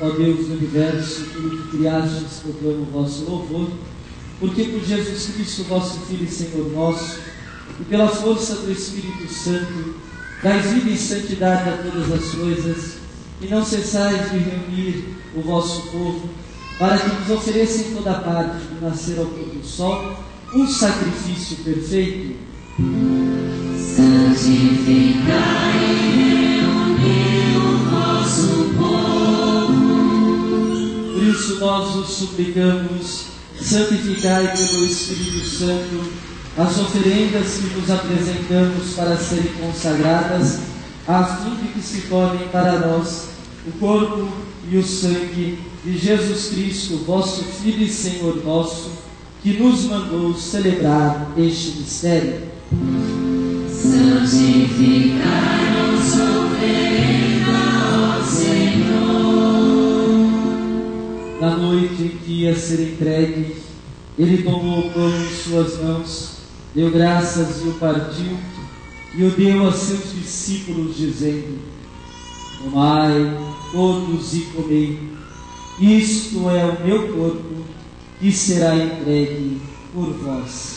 ó Deus do universo, tudo que criastes proclama o vosso louvor, porque por Jesus Cristo, vosso Filho e Senhor nosso, e pela força do Espírito Santo, dais vida e santidade a todas as coisas, e não cessais de reunir o vosso povo, para que nos ofereça em toda parte, do nascer ao pôr do sol, um sacrifício perfeito. Santificai isso nós vos suplicamos, santificai pelo Espírito Santo as oferendas que vos apresentamos para serem consagradas, a fim de que se tornem para nós o corpo e o sangue de Jesus Cristo, vosso Filho e Senhor nosso, que nos mandou celebrar este mistério. Santificai-nos Na noite em que ia ser entregue, ele tomou o pão em suas mãos, deu graças e o partiu, e o deu a seus discípulos, dizendo: Tomai todos e comei, isto é o meu corpo, que será entregue por vós.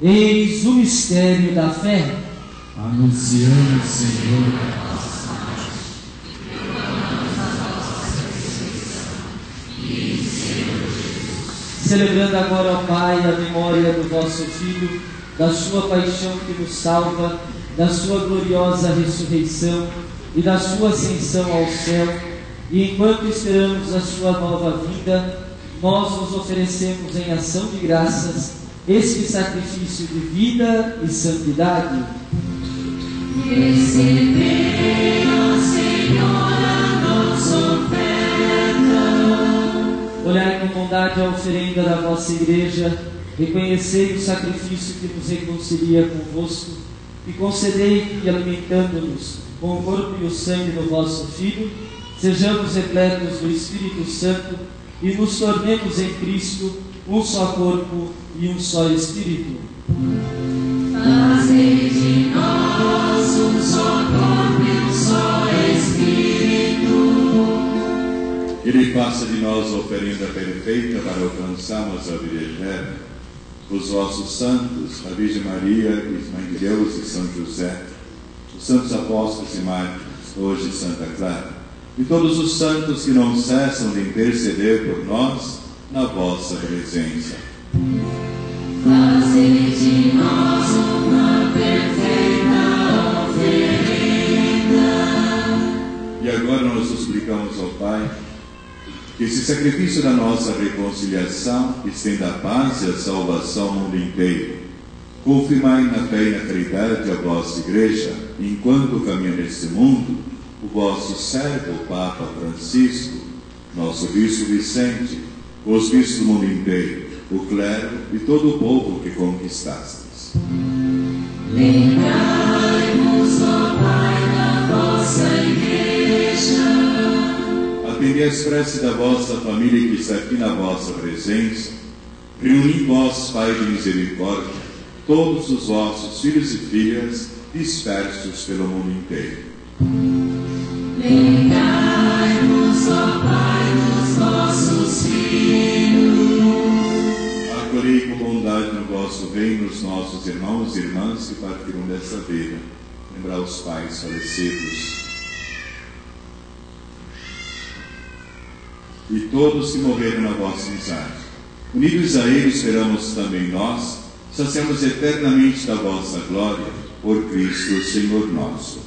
Eis o mistério da fé. Anunciamos, Senhor, Celebrando agora, ó Pai, a memória do vosso Filho, da sua paixão que nos salva, da sua gloriosa ressurreição e da sua ascensão ao céu, e enquanto esperamos a sua nova vinda, nós nos oferecemos em ação de graças este sacrifício de vida e santidade. Recebei, ó Senhor, a nossa oferta. Olhai com bondade a oferenda da vossa igreja, reconhecei o sacrifício que nos reconcilia convosco e concedei que, alimentando-nos com o corpo e o sangue do vosso Filho, sejamos repletos do Espírito Santo e nos tornemos em Cristo um só corpo e um só Espírito. Fazei de nós um só corpo e um só Espírito. Ele faça de nós a oferenda perfeita para alcançarmos a vida eterna. Os vossos santos, a Virgem Maria, Mãe de Deus e São José, os santos apóstolos e mártires, hoje Santa Clara, e todos os santos que não cessam de interceder por nós na vossa presença. Fazei de nós uma perfeita oferenda. E agora nós suplicamos ao Pai que esse sacrifício da nossa reconciliação estenda a paz e a salvação ao mundo inteiro. Confirmai na fé e na caridade a vossa Igreja, enquanto caminha neste mundo, o vosso servo, o Papa Francisco, nosso Bispo Vicente, os bispos do mundo inteiro, o clero e todo o povo que conquistastes. Lembrai-vos, ó Pai, da vossa Igreja. Atendei as preces da vossa família que está aqui na vossa presença. Reuni vós, Pai de misericórdia, todos os vossos filhos e filhas dispersos pelo mundo inteiro. Lembrai-vos, ó Pai, bondade no vosso reino os nossos irmãos e irmãs que partiram desta vida. Lembrar os pais falecidos. E todos que morreram na vossa amizade. Unidos a Ele, esperamos também nós, saciamos eternamente da vossa glória, por Cristo, Senhor nosso.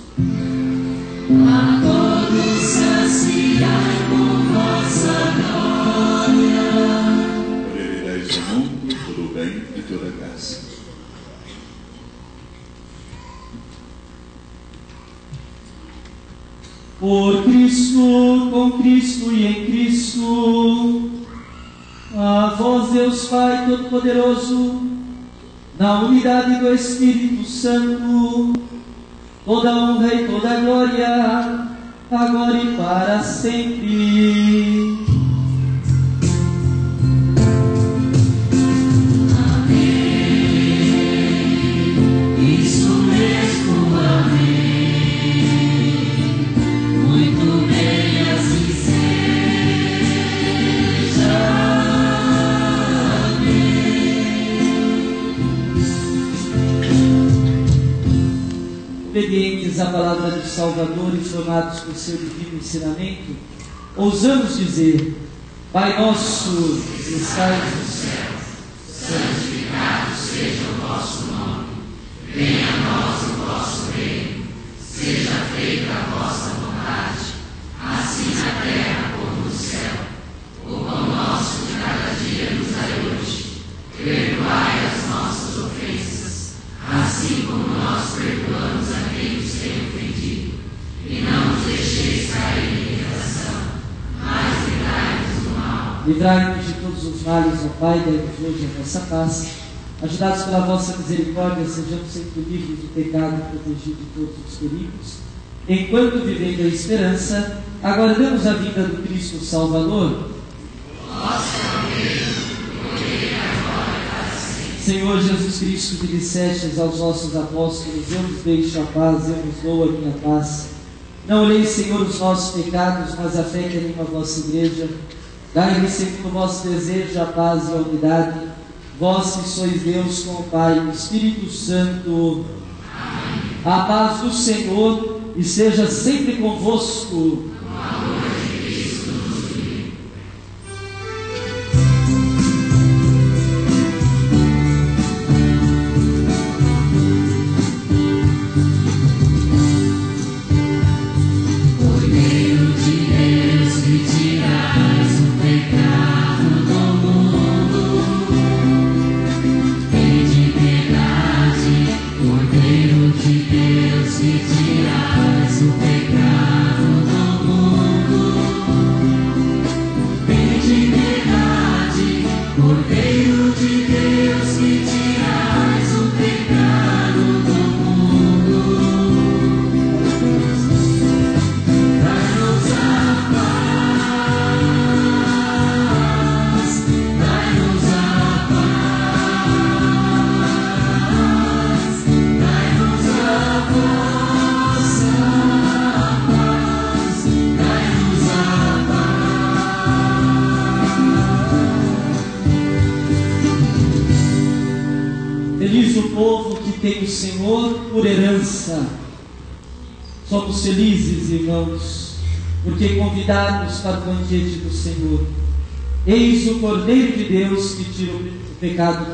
A todos graça. Por Cristo, com Cristo e em Cristo, a vós, Deus Pai Todo-Poderoso, na unidade do Espírito Santo, toda honra e toda glória, agora e para sempre. Obedientes à palavra do Salvador e formados por seu divino ensinamento, ousamos dizer: Pai nosso, que estás no céu, santificado seja o vosso nome. Venha a nós o vosso reino. Seja feita a vossa vontade, assim na terra como no céu. O pão nosso de cada dia nos dai hoje. Perdoai as nossas Livrai-nos de todos os males, ó Pai, dai-nos hoje a vossa paz. Ajudados pela vossa misericórdia, sejamos sempre livres do pecado e protegidos de todos os perigos. Enquanto vivendo a esperança, aguardamos a vinda do Cristo Salvador. Senhor Jesus Cristo, que dissestes aos nossos apóstolos: Eu vos deixo a paz, eu vos dou a minha paz. Não olheis, Senhor, os nossos pecados, mas a fé que anima a vossa igreja. Dai-lhe, segundo o vosso desejo, a paz e a unidade. Vós que sois Deus com o Pai e o Espírito Santo. A paz do Senhor esteja sempre convosco. Cordeiro Somos felizes, irmãos, porque convidados para o banquete do Senhor. Eis o Cordeiro de Deus que tira o pecado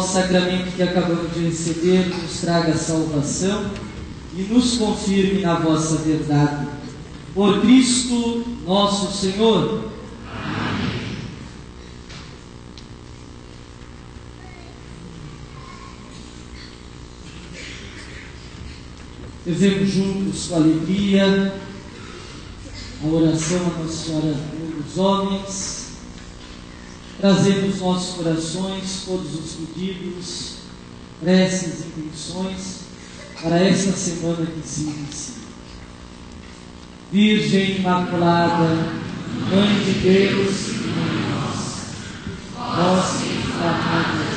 Deus, o vosso sacramento que acabamos de receber nos traga salvação e nos confirme na vossa verdade. Por Cristo nosso Senhor. Fizemos juntos com alegria a oração a Nossa Senhora dos Homens, trazemos nossos corações todos os pedidos, preces e intenções para esta semana que se inicia. Virgem Imaculada, Mãe de Deus e Mãe nossa, vós que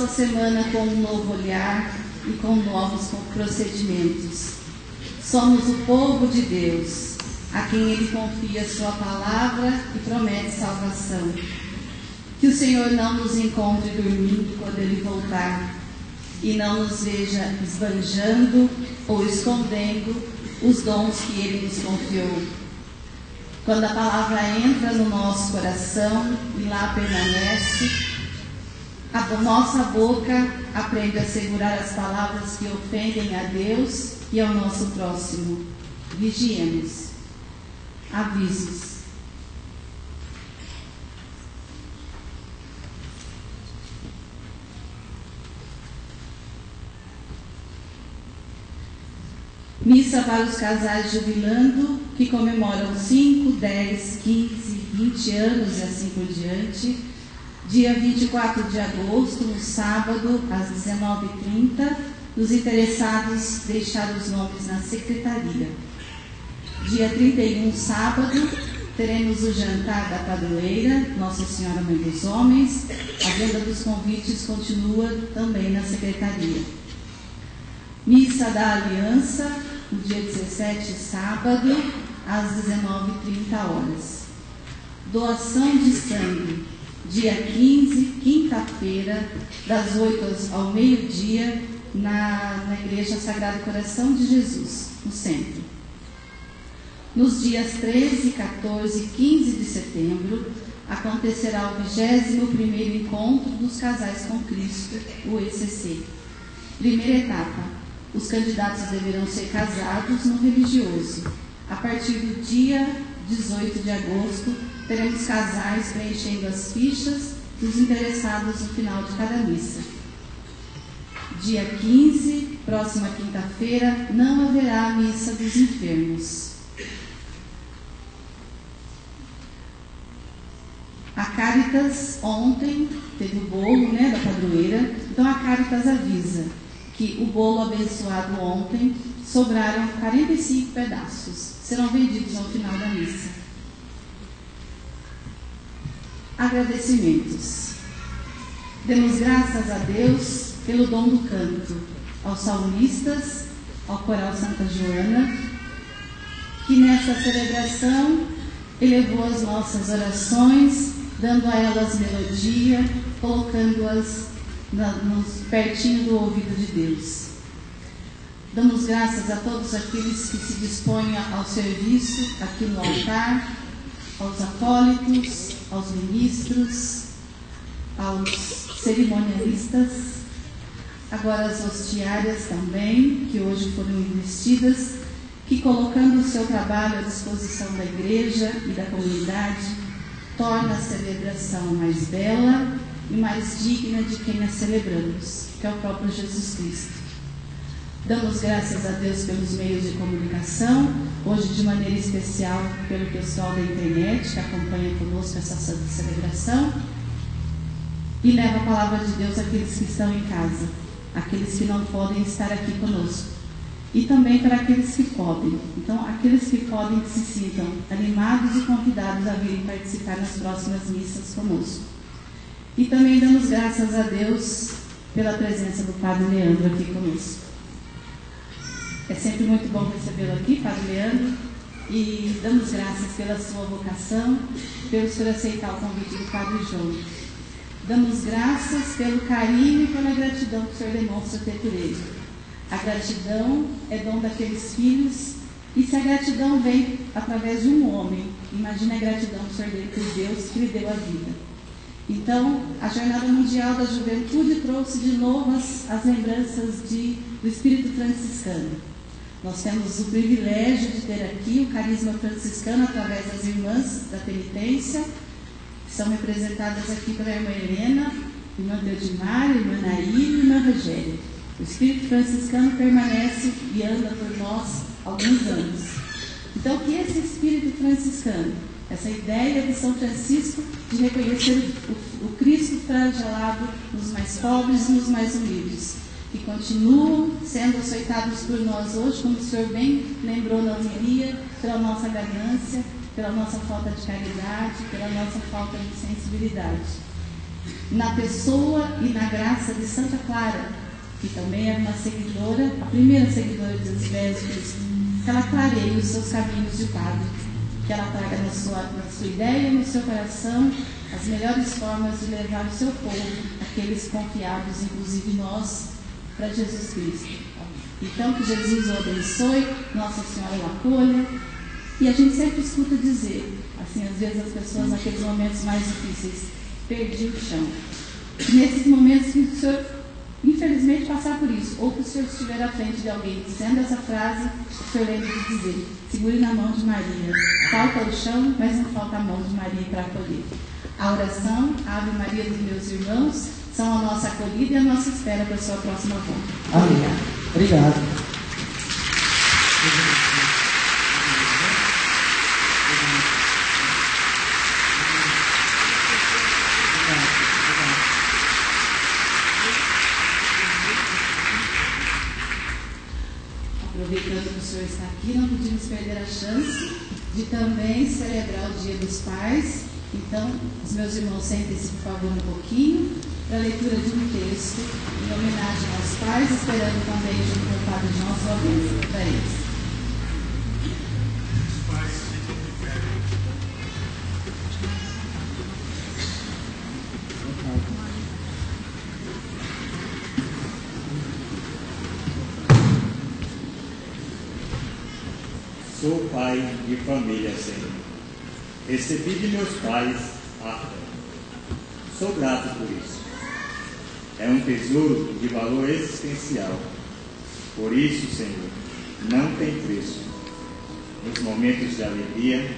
nossa semana com um novo olhar e com novos procedimentos. Somos o povo de Deus, a quem Ele confia Sua palavra e promete salvação. Que o Senhor não nos encontre dormindo quando Ele voltar e não nos veja esbanjando ou escondendo os dons que Ele nos confiou. Quando a palavra entra no nosso coração e lá permanece, a nossa boca aprende a segurar as palavras que ofendem a Deus e ao nosso próximo. Vigiemos. Avisos. Missa para os casais jubilando, que comemoram 5, 10, 15, 20 anos e assim por diante, Dia 24 de agosto, no sábado, às 19h30, os interessados deixaram os nomes na secretaria. Dia 31, sábado, teremos o jantar da padroeira, Nossa Senhora Mãe dos Homens. A venda dos convites continua também na secretaria. Missa da Aliança, no dia 17, sábado, às 19h30 horas. Doação de sangue, dia 15, quinta-feira, das 8 ao meio-dia, na, na Igreja Sagrado Coração de Jesus, no centro. Nos dias 13, 14 e 15 de setembro, acontecerá o 21º Encontro dos Casais com Cristo, o ECC. Primeira etapa, os candidatos deverão ser casados no religioso. A partir do dia 18 de agosto, teremos casais preenchendo as fichas dos interessados no final de cada missa. Dia 15, próxima quinta-feira, não haverá missa dos enfermos. A Caritas ontem teve o bolo né, da padroeira, então a Caritas avisa que o bolo abençoado ontem sobraram 45 pedaços, serão vendidos ao final da missa. Agradecimentos. Demos graças a Deus pelo dom do canto, aos salmistas, ao coral Santa Joana, que nessa celebração elevou as nossas orações, dando a elas melodia, colocando-as pertinho do ouvido de Deus. Damos graças a todos aqueles que se dispõem ao serviço aqui no altar, aos acólitos, aos ministros, aos cerimonialistas, agora as hostiárias também, que hoje foram investidas, que colocando o seu trabalho à disposição da igreja e da comunidade, torna a celebração mais bela e mais digna de quem a celebramos, que é o próprio Jesus Cristo. Damos graças a Deus pelos meios de comunicação, hoje de maneira especial pelo pessoal da internet que acompanha conosco essa santa celebração e leva a palavra de Deus àqueles que estão em casa, aqueles que não podem estar aqui conosco e também para aqueles que podem. Então, aqueles que podem que se sintam animados e convidados a virem participar nas próximas missas conosco. E também damos graças a Deus pela presença do Padre Leandro aqui conosco. É sempre muito bom recebê-lo aqui, Padre Leandro, e damos graças pela sua vocação, pelo senhor aceitar o convite do Padre João. Damos graças pelo carinho e pela gratidão que o senhor demonstra ter por ele. A gratidão é dom daqueles filhos, e se a gratidão vem através de um homem, imagine a gratidão que o senhor deu por Deus que lhe deu a vida. Então, a Jornada Mundial da Juventude trouxe de novo as, as lembranças de, do Espírito Franciscano. Nós temos o privilégio de ter aqui o carisma franciscano através das irmãs da penitência, que são representadas aqui pela irmã Helena, irmã Deodimar, irmã Nair e irmã Rogéria. O Espírito franciscano permanece e anda por nós alguns anos. Então, que esse Espírito franciscano, essa ideia de São Francisco de reconhecer o, o Cristo flagelado nos mais pobres e nos mais humildes, que continuam sendo açoitados por nós hoje, como o Senhor bem lembrou na homilia, pela nossa ganância, pela nossa falta de caridade, pela nossa falta de sensibilidade. Na pessoa e na graça de Santa Clara, que também é uma seguidora, a primeira seguidora dos Vésperos, que ela clareie os seus caminhos de padre, que ela traga na sua, na sua ideia no seu coração as melhores formas de levar o seu povo, aqueles confiados, inclusive nós, para Jesus Cristo. Então, que Jesus o abençoe, Nossa Senhora o acolha. E a gente sempre escuta dizer, assim, às vezes as pessoas naqueles momentos mais difíceis, perdi o chão. Nesses momentos que o Senhor, infelizmente, passar por isso, ou que o Senhor estiver à frente de alguém dizendo essa frase, o Senhor lembre de dizer, segure na mão de Maria. Falta o chão, mas não falta a mão de Maria para acolher. A oração, Ave Maria dos meus irmãos, são a nossa acolhida e a nossa espera para a sua próxima volta. Amém. Obrigado. Obrigado. aproveitando que o senhor está aqui, não podíamos perder a chance de também celebrar o Dia dos Pais. Então, os meus irmãos, sentem-se, por favor, um pouquinho para a leitura de um texto em homenagem aos pais, esperando também, junto com o Padre João, sua bênção para eles. Sou pai de família, Senhor. Recebi de meus pais a fé. Sou grato por isso. É um tesouro de valor existencial. Por isso, Senhor, não tem preço. Nos momentos de alegria,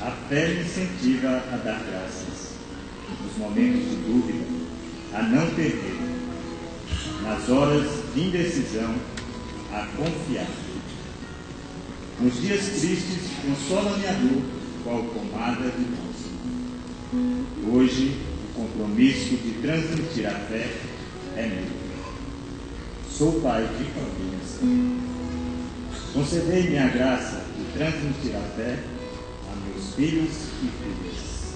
a fé me incentiva a dar graças. Nos momentos de dúvida, a não medo. Nas horas de indecisão, a confiar. Nos dias tristes, consola-me a dor, qual pomada de bálsamo. Hoje, o compromisso de transmitir a fé é meu. Sou pai de família. Concedei-me a graça de transmitir a fé a meus filhos e filhas.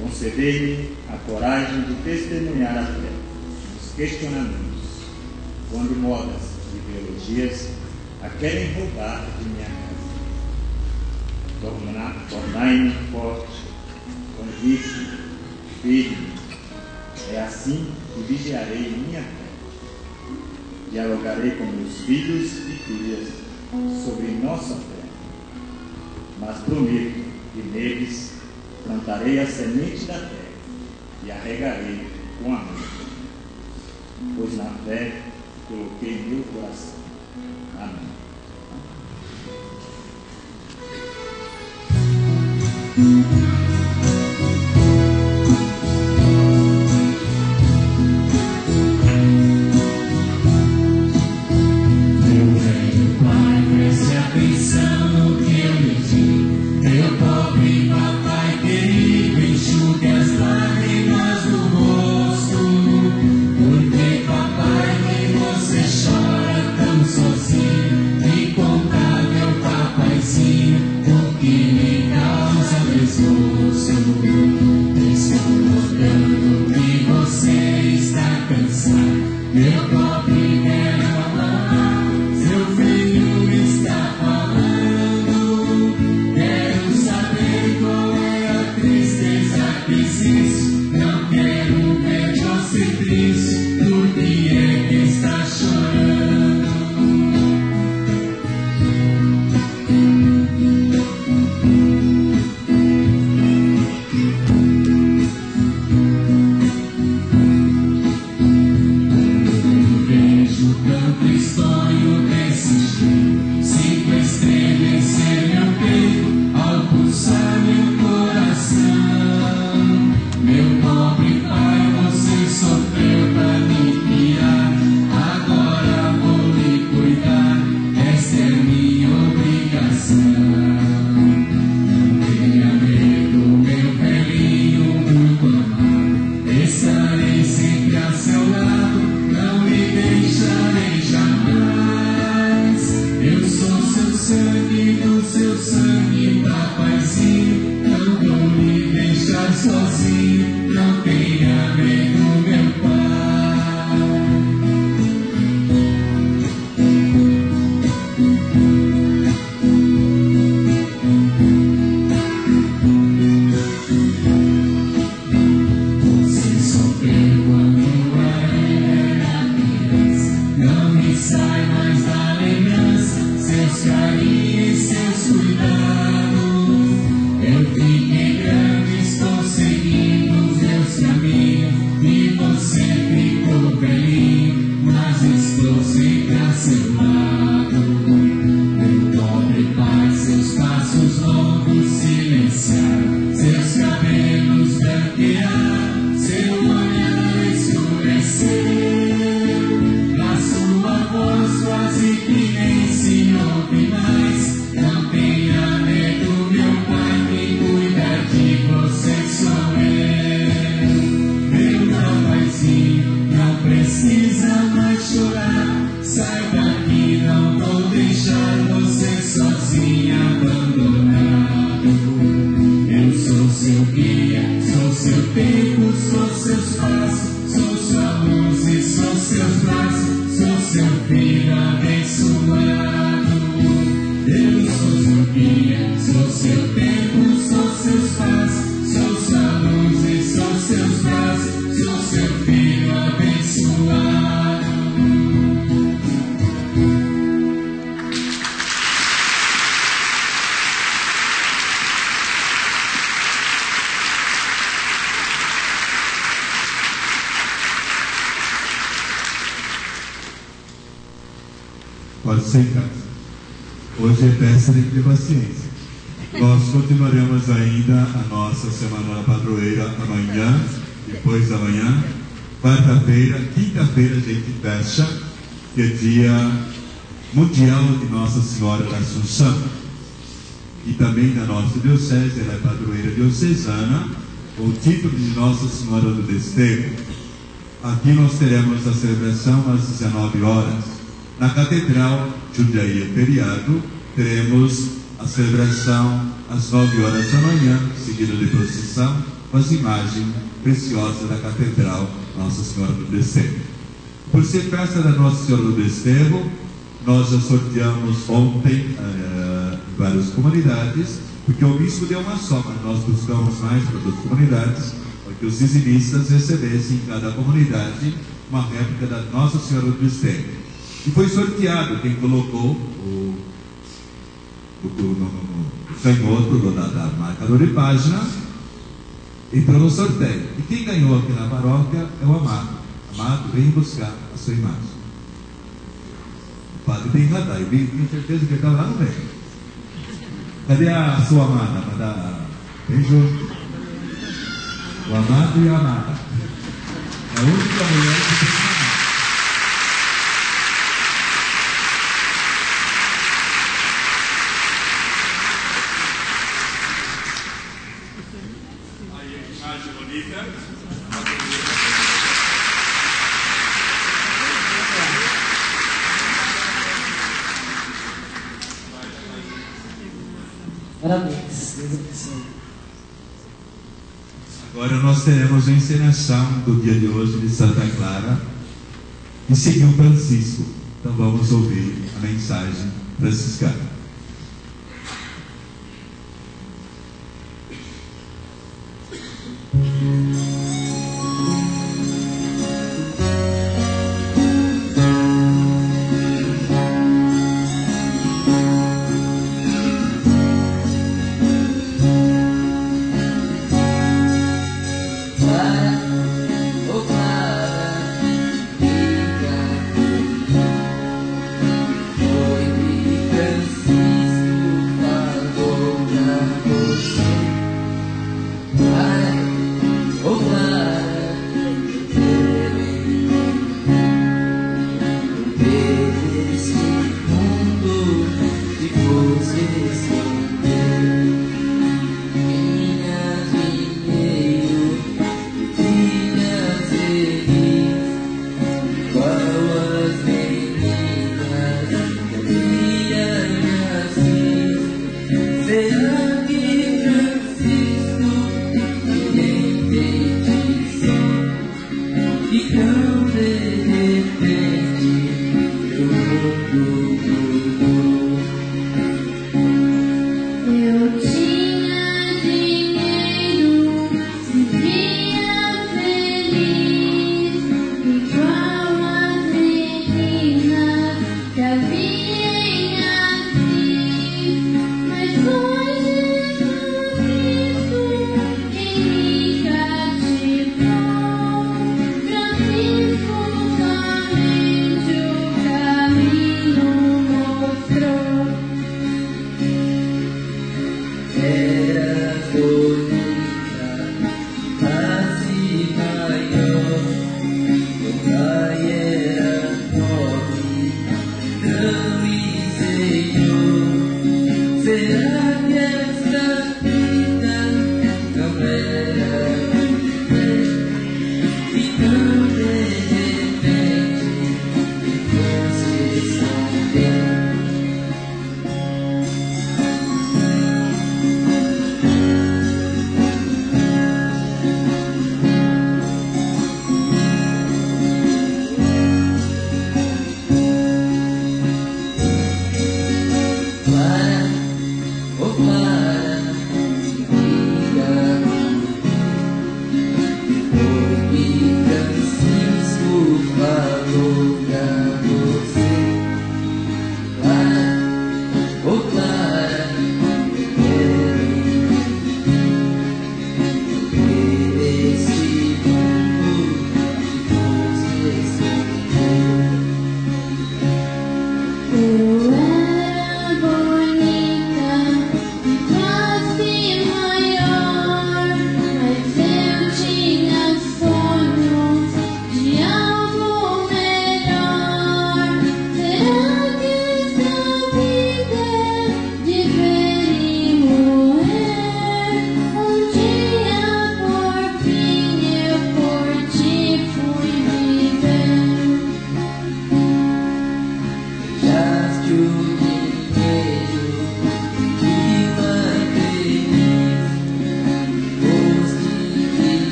Concedei-me a coragem de testemunhar a fé nos questionamentos, quando modas e ideologias a querem roubar de minha casa. Tornai-me forte, convicto, firme. É assim que vigiarei minha fé. Dialogarei com meus filhos e filhas sobre nossa fé. Mas prometo que neles plantarei a semente da fé e a regarei com amor. Pois na fé coloquei meu coração. Amém. Meu Hoje é festa de paciência. Nós continuaremos ainda a nossa Semana da Padroeira amanhã, depois da manhã, quarta-feira, quinta-feira a gente fecha, que é dia mundial de Nossa Senhora da Assunção. E também da nossa diocese, ela é padroeira diocesana, o título de Nossa Senhora do Desterro. Aqui nós teremos a celebração às 19 horas. Na Catedral, Jundiaí é feriado, teremos a celebração às 9 horas da manhã, seguida de procissão, com as imagens preciosas da Catedral Nossa Senhora do Desterro. Por ser festa da Nossa Senhora do Desterro, nós já sorteamos ontem em várias comunidades, porque o bispo deu uma só, mas nós buscamos mais para as comunidades, para que os dizimistas recebessem em cada comunidade uma réplica da Nossa Senhora do Desterro. E foi sorteado quem colocou o, no, canhoto da, da marcador de página entrou no sorteio. E quem ganhou aqui na paróquia é o Amado. Amado, vem buscar a sua imagem. O padre tem radar, eu tenho certeza que ele estava lá no meio. Cadê a sua amada? Amada, vem junto. O amado e a amada. É a única mulher que tem uma amada. Aí a imagem bonita. Parabéns, Deus abençoe. Agora a encenação do dia de hoje de Santa Clara e seguiu Francisco. Então vamos ouvir a mensagem franciscana.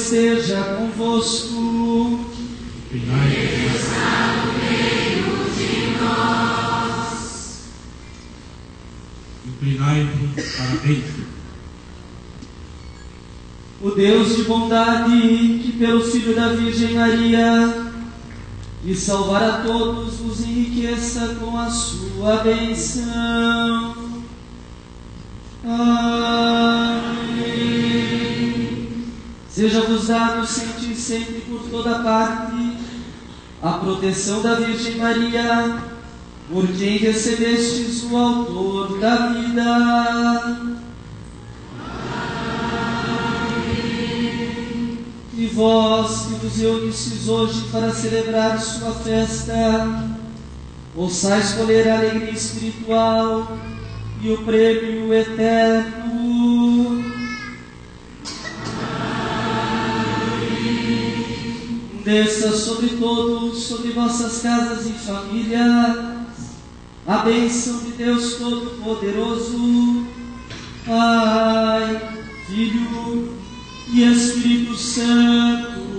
Esteja convosco. Inclinai-vos para dentro. O Deus de bondade, que pelo Filho da Virgem Maria e salvar a todos, vos enriqueça com a sua bênção. Amém. Seja-vos dado sentir sempre por toda parte a proteção da Virgem Maria, por quem recebestes o autor da vida. E vós que vos reunistes hoje para celebrar sua festa, possais colher a alegria espiritual e o prêmio eterno. Desça sobre todos, sobre vossas casas e famílias, a bênção de Deus Todo-Poderoso, Pai, Filho e Espírito Santo.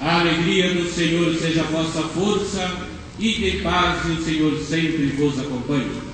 A alegria do Senhor seja a vossa força e de paz o Senhor sempre vos acompanhe.